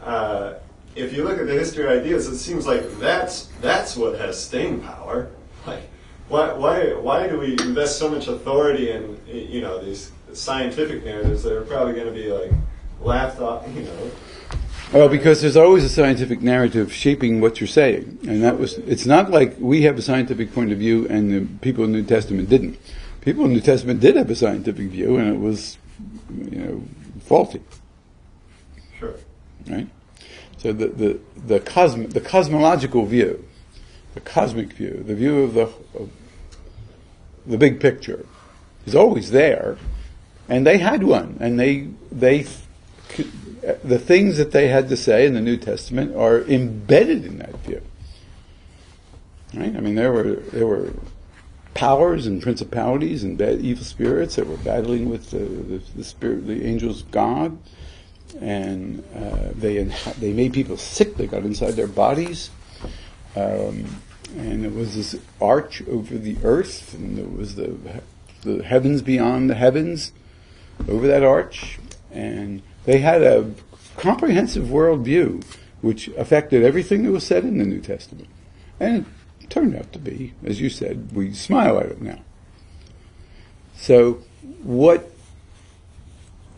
uh, if you look at the history of ideas, it seems like that's that's what has staying power. Like, why why why do we invest so much authority in you know these scientific narratives that are probably going to be like laughed off? You know. Well, because there's always a scientific narrative shaping what you're saying, and that was. It's not like we have a scientific point of view and the people in the New Testament didn't. People in the New Testament did have a scientific view, and it was, you know, faulty, Sure. right? So the the the, cosm- the cosmological view, the cosmic view, the view of the of the big picture, is always there, and they had one, and they they the things that they had to say in the New Testament are embedded in that view. Right? I mean, there were there were powers and principalities and bad, evil spirits that were battling with the, the, the spirit, the angels of God, and uh, they they made people sick. They got inside their bodies, um, and it was this arch over the earth, and there was the the heavens beyond the heavens over that arch, and they had a comprehensive worldview which affected everything that was said in the New Testament. And it turned out to be, as you said, we smile at it now. So, what,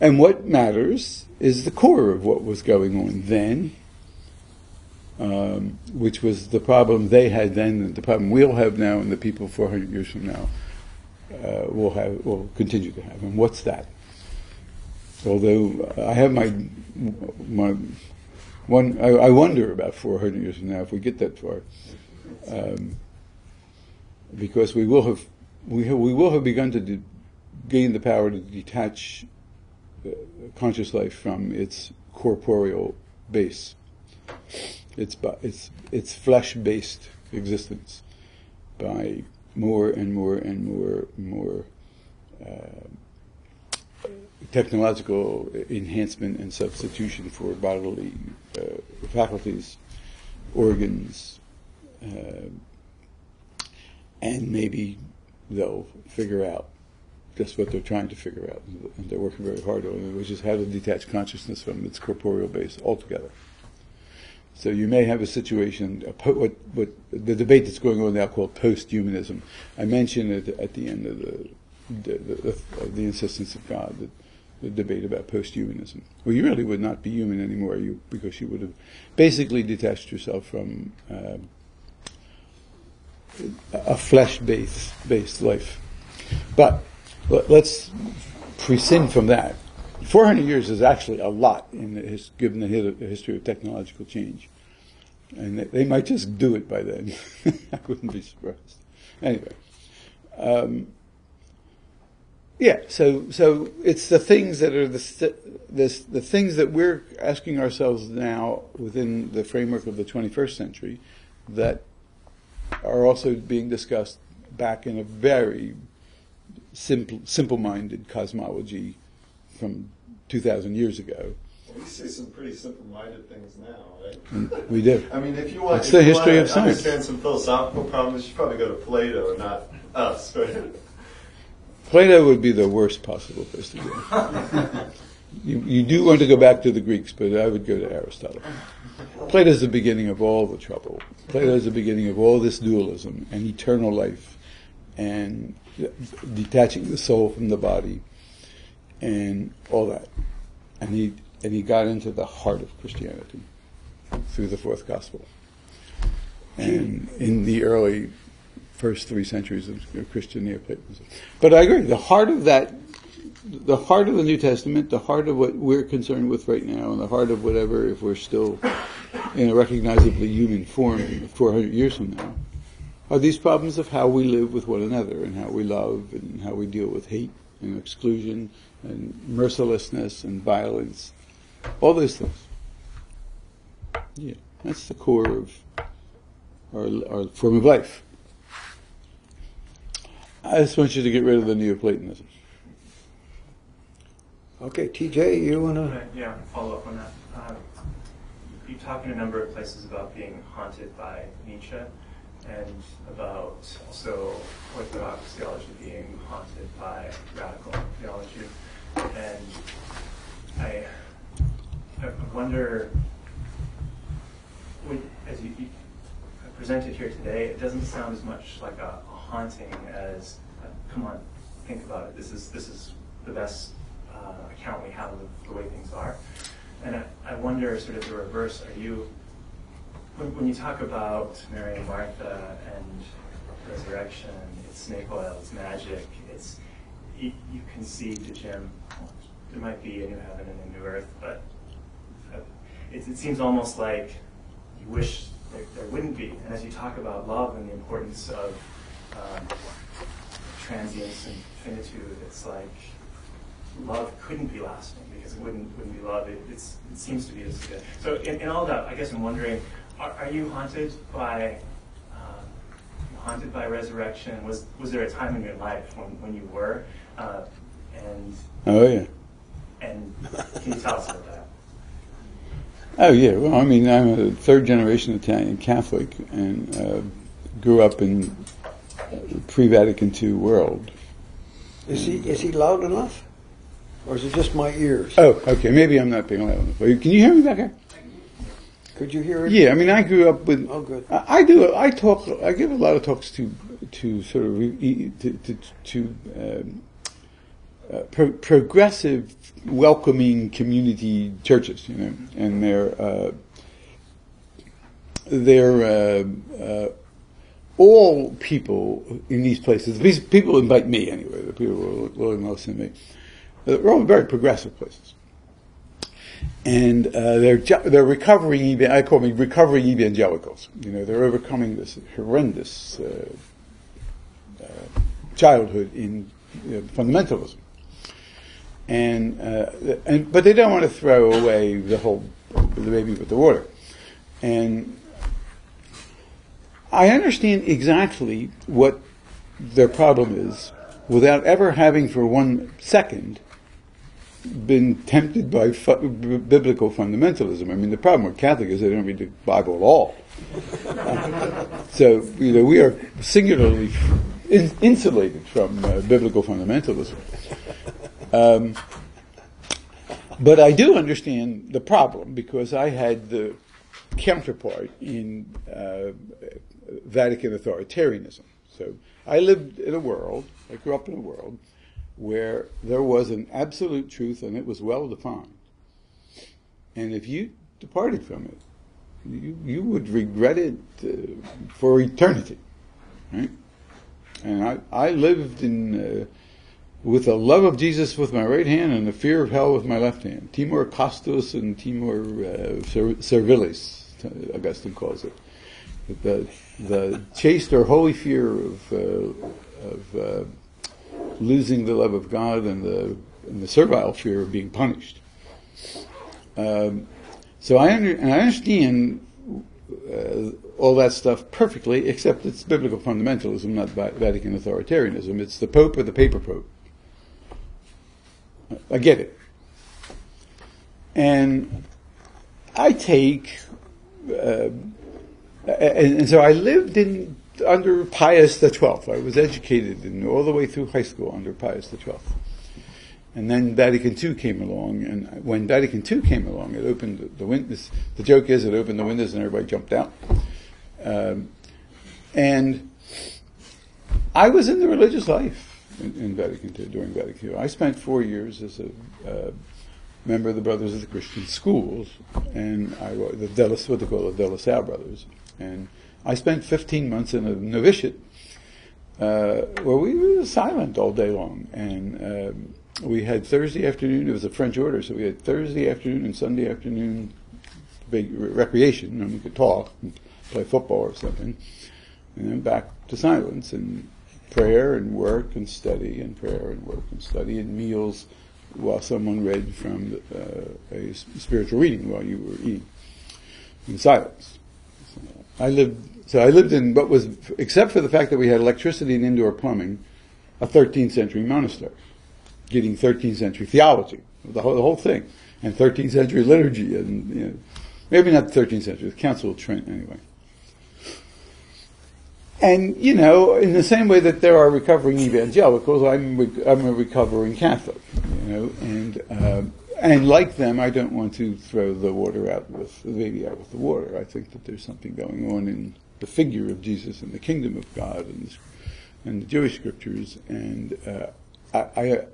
and what matters is the core of what was going on then, um, which was the problem they had then, the problem we'll have now, and the people 400 years from now uh, will have, will continue to have. And what's that? Although I have my my one, I, I wonder about 400 years from now if we get that far, um, because we will have we have, we will have begun to de- gain the power to detach uh, conscious life from its corporeal base, its its its flesh based existence, by more and more and more and more. Uh, technological enhancement and substitution for bodily uh, faculties, organs, uh, and maybe they'll figure out just what they're trying to figure out, and they're working very hard on it, which is how to detach consciousness from its corporeal base altogether. So you may have a situation, a po- what, what the debate that's going on now called post-humanism. I mentioned it at the end of the the, the, the insistence of God, the, the debate about post-humanism. Well, you really would not be human anymore, you because you would have basically detached yourself from um, a flesh-based based life. But let, us prescind from that. 400 years is actually a lot in the his, given the, hi- the history of technological change. And they, they might just do it by then. I wouldn't be surprised. Anyway. Um, yeah, so so it's the things that are the st- this, the things that we're asking ourselves now within the framework of the 21st century that are also being discussed back in a very simple simple-minded cosmology from 2,000 years ago. We see some pretty simple-minded things now, right? Mm, we do. I mean, if you want, It's if the you history want of to science. understand some philosophical problems, you should probably go to Plato, not us. Right? Plato would be the worst possible place to go. you, you do want to go back to the Greeks, but I would go to Aristotle. Plato is the beginning of all the trouble. Plato is the beginning of all this dualism and eternal life and detaching the soul from the body and all that. And he, and he got into the heart of Christianity through the fourth gospel. And in the early first three centuries of Christian Neoplatonism. But I agree, the heart of that, the heart of the New Testament, the heart of what we're concerned with right now, and the heart of whatever, if we're still in a recognizably human form 400 years from now, are these problems of how we live with one another and how we love and how we deal with hate and exclusion and mercilessness and violence, all those things. Yeah, that's the core of our, our form of life. I just want you to get rid of the Neoplatonism. Okay, TJ, you want to? Yeah, follow up on that. Uh, you talk in a number of places about being haunted by Nietzsche and about also Orthodox theology being haunted by radical theology. And I, I wonder, when, as you, you presented here today, it doesn't sound as much like a, a haunting as, uh, come on, think about it. This is this is the best uh, account we have of the way things are. And I, I wonder, sort of the reverse. Are you when, when you talk about Mary and Martha and resurrection, it's snake oil, it's magic, it's you, you concede to Jim. There might be a new heaven and a new earth, but uh, it, it seems almost like you wish there, there, wouldn't be. And as you talk about love and the importance of um, transience and finitude, it's like love couldn't be lasting because it wouldn't wouldn't be love. It, it seems to be as good. So in, in all that, I guess I'm wondering are, are you haunted by uh, haunted by resurrection? Was was there a time in your life when, when you were? Uh, and oh yeah. And can you tell us about that? Oh yeah. Well, I mean, I'm a third generation Italian Catholic and uh, grew up in pre-Vatican II world. Is he is he loud enough, or is it just my ears? Oh, okay. Maybe I'm not being loud enough. Can you hear me back here? Could you hear it? Yeah, I mean, I grew up with. Oh, good. I, I do. I talk. I give a lot of talks to to sort of to to, to um, uh, pro- progressive, welcoming community churches, you know, and they're uh, they're uh, uh all people in these places. These people invite me anyway. The people who are willing to me. They're all very progressive places and uh, they're they're recovering. I call them recovering evangelicals. You know, they're overcoming this horrendous uh, uh, childhood in fundamentalism, and uh, and but they don't want to throw away the whole the baby with the water, and I understand exactly what their problem is without ever having for one second been tempted by fu- biblical fundamentalism. I mean, the problem with Catholics is they don't read the Bible at all. so, you know, we are singularly in- insulated from uh, biblical fundamentalism. Um, but I do understand the problem because I had the counterpart in uh, Vatican authoritarianism. So I lived in a world, I grew up in a world where there was an absolute truth and it was well defined. And if you departed from it, you, you would regret it uh, for eternity. Right? And I, I lived in, uh, with the love of Jesus with my right hand and the fear of hell with my left hand. Timor Castus and Timor uh, Servilis, Augustine calls it. The, the chaste or holy fear of, uh, of uh, losing the love of God and the, and the servile fear of being punished. Um, so I, under, I understand uh, all that stuff perfectly, except it's biblical fundamentalism, not Vatican authoritarianism. It's the Pope or the paper Pope. I get it. And I take, uh, and, and so I lived in under Pius XII. I was educated in, all the way through high school under Pius XII. And then Vatican II came along, and when Vatican II came along, it opened the, the windows. The joke is, it opened the windows and everybody jumped out. Um, and I was in the religious life in, in, Vatican II during Vatican II. I spent four years as a uh, member of the Brothers of the Christian Schools, and I the Della, what they call the De La Salle Brothers, and I spent 15 months in a novitiate uh, well, we were silent all day long, and um, we had Thursday afternoon. It was a French order, so we had Thursday afternoon and Sunday afternoon big recreation, and we could talk, and play football or something, and then back to silence and prayer and work and study and prayer and work and study and meals while someone read from uh, a spiritual reading while you were eating in silence. I lived, so I lived in what was, except for the fact that we had electricity and indoor plumbing, a 13th century monastery, getting 13th century theology, the whole, the whole thing, and 13th century liturgy, and you know, maybe not the 13th century, the Council of Trent anyway. And, you know, in the same way that there are recovering evangelicals, I'm, I'm a recovering Catholic, you know, and, uh, and like them, I don't want to throw the water out with, the baby out with the water. I think that there's something going on in the figure of Jesus and the kingdom of God and the, and the Jewish scriptures, and, uh, I, I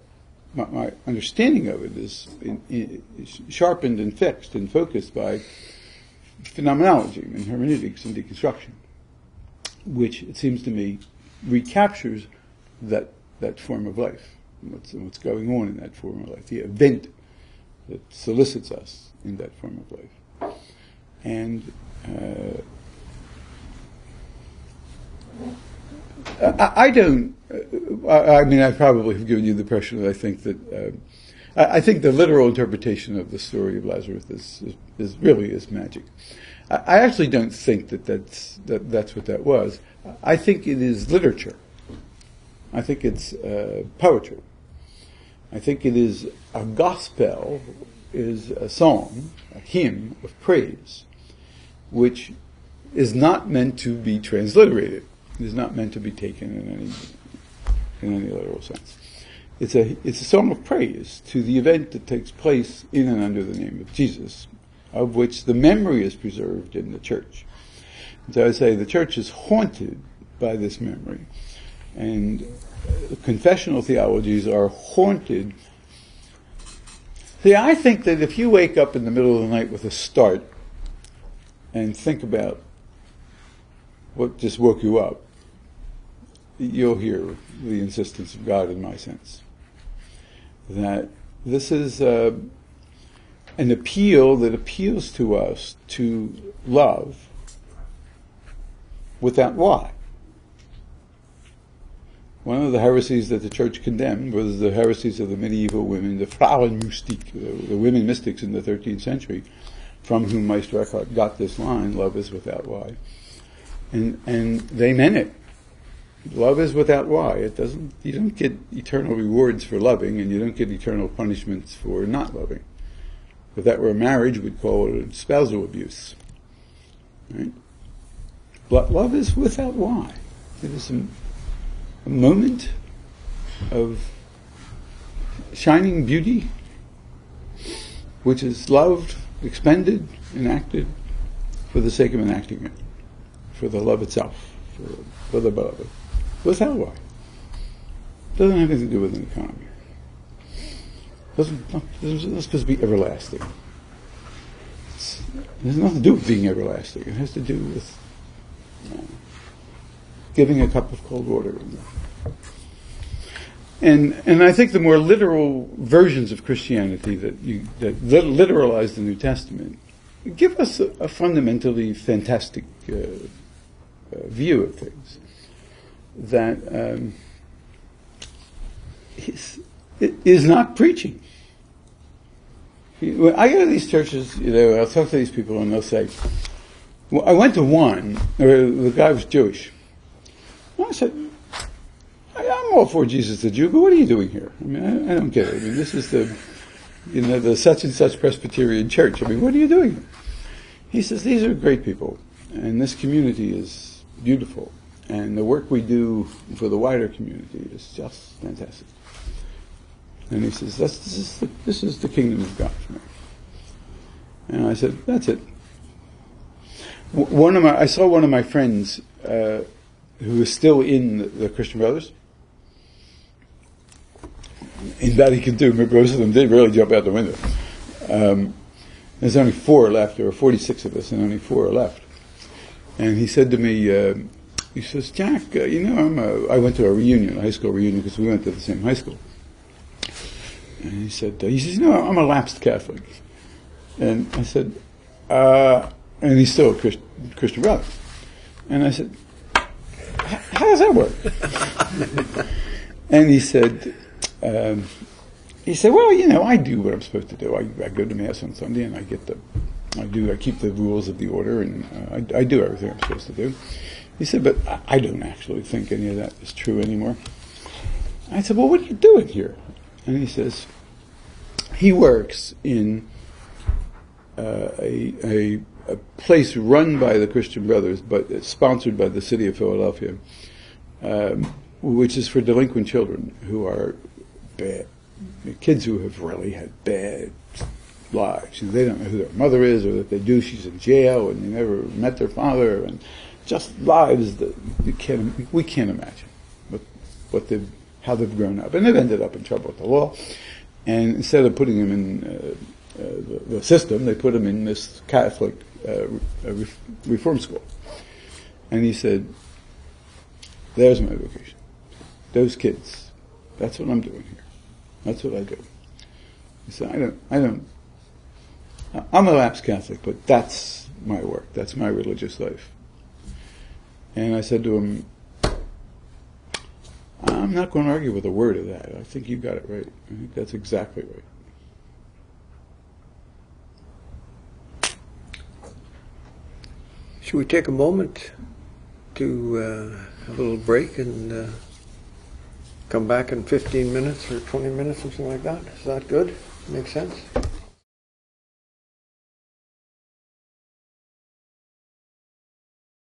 my, my, understanding of it is, in, in, is sharpened and fixed and focused by phenomenology and hermeneutics and deconstruction which it seems to me recaptures that that form of life, what's, what's going on in that form of life, the event that solicits us in that form of life. And uh, I, I, don't. Uh, I, I, mean, I probably have given you the impression that I think that. Uh, I, think the literal interpretation of the story of Lazarus is, is, is really is magic. I actually don't think that that's, that that's what that was. I think it is literature. I think it's uh, poetry. I think it is a gospel, is a song, a hymn of praise, which is not meant to be transliterated. It is not meant to be taken in any in any literal sense. It's a it's a song of praise to the event that takes place in and under the name of Jesus, of which the memory is preserved in the church. So I say the church is haunted by this memory. And confessional theologies are haunted. See, I think that if you wake up in the middle of the night with a start and think about what just woke you up, you'll hear the insistence of God in my sense. That this is uh, an appeal that appeals to us to love without why. One of the heresies that the church condemned was the heresies of the medieval women, the Frauenmystik, the, uh, the women mystics in the 13th century, from whom Meister Eckhart got this line, love is without why. And, and they meant it. Love is without why. It doesn't, you don't get eternal rewards for loving and you don't get eternal punishments for not loving. If that were a marriage, we'd call it spousal abuse. Right? But Love is without why. It is a, moment of shining beauty, which is loved, expended, enacted for the sake of enacting it, for the love itself, for, for the beloved. Without why. Doesn't have anything to do with an economy. Doesn't, it's supposed to be everlasting. It's, it has nothing to do with being everlasting. It has to do with giving a cup of cold water. And and I think the more literal versions of Christianity that you that literalize the New Testament give us a, a fundamentally fantastic uh, uh, view of things that um, is, is not preaching. I go to these churches, you know, I'll talk to these people and they'll say, well, I went to one, the guy was Jewish. I said, I'm all for Jesus the Jew, but what are you doing here? I mean, I, I, don't get it. I mean, this is the, you know, the such and such Presbyterian church. I mean, what are you doing? He says, these are great people, and this community is beautiful, and the work we do for the wider community is just fantastic. And he says, this, is the, this is the kingdom of God for me. And I said, that's it. One of my, I saw one of my friends, uh, who is still in the, Christian Brothers. In Vatican II, most of them did really jump out the window. Um, there's only four left. There were 46 of us, and only four are left. And he said to me, uh, he says, Jack, uh, you know, I'm a, I went to a reunion, a high school reunion, because we went to the same high school. And he said, uh, he says, no, I'm a lapsed Catholic. And I said, uh, and he's still a Christ, Christian brother. And I said, "H- how does that work? and he said, um, he said, well, you know, I do what I'm supposed to do. I, I go to mass on Sunday and I get the, I do, I keep the rules of the order and uh, I, I do everything I'm supposed to do. He said, but I- I don't actually think any of that is true anymore. I said, well, what are you doing here? And he says, he works in uh, a, a, a place run by the Christian Brothers, but sponsored by the city of Philadelphia, um, which is for delinquent children who are bad, kids who have really had bad lives. They don't know who their mother is, or that they do. She's in jail, and they never met their father, and just lives that you can't, we can't imagine what, what they've, how they've grown up, and they've ended up in trouble with the law. And instead of putting them in uh, uh, the, the system, they put them in this Catholic uh, re- reform school. And he said, "There's my vocation. Those kids. That's what I'm doing here. That's what I do." He said, "I don't. I don't. I'm a lapsed Catholic, but that's my work. That's my religious life." And I said to him, I'm not going to argue with a word of that. I think you got it right. I think that's exactly right. Should we take a moment to uh, have a little break and uh, come back in 15 minutes or 20 minutes, something like that? Is that good? Make sense?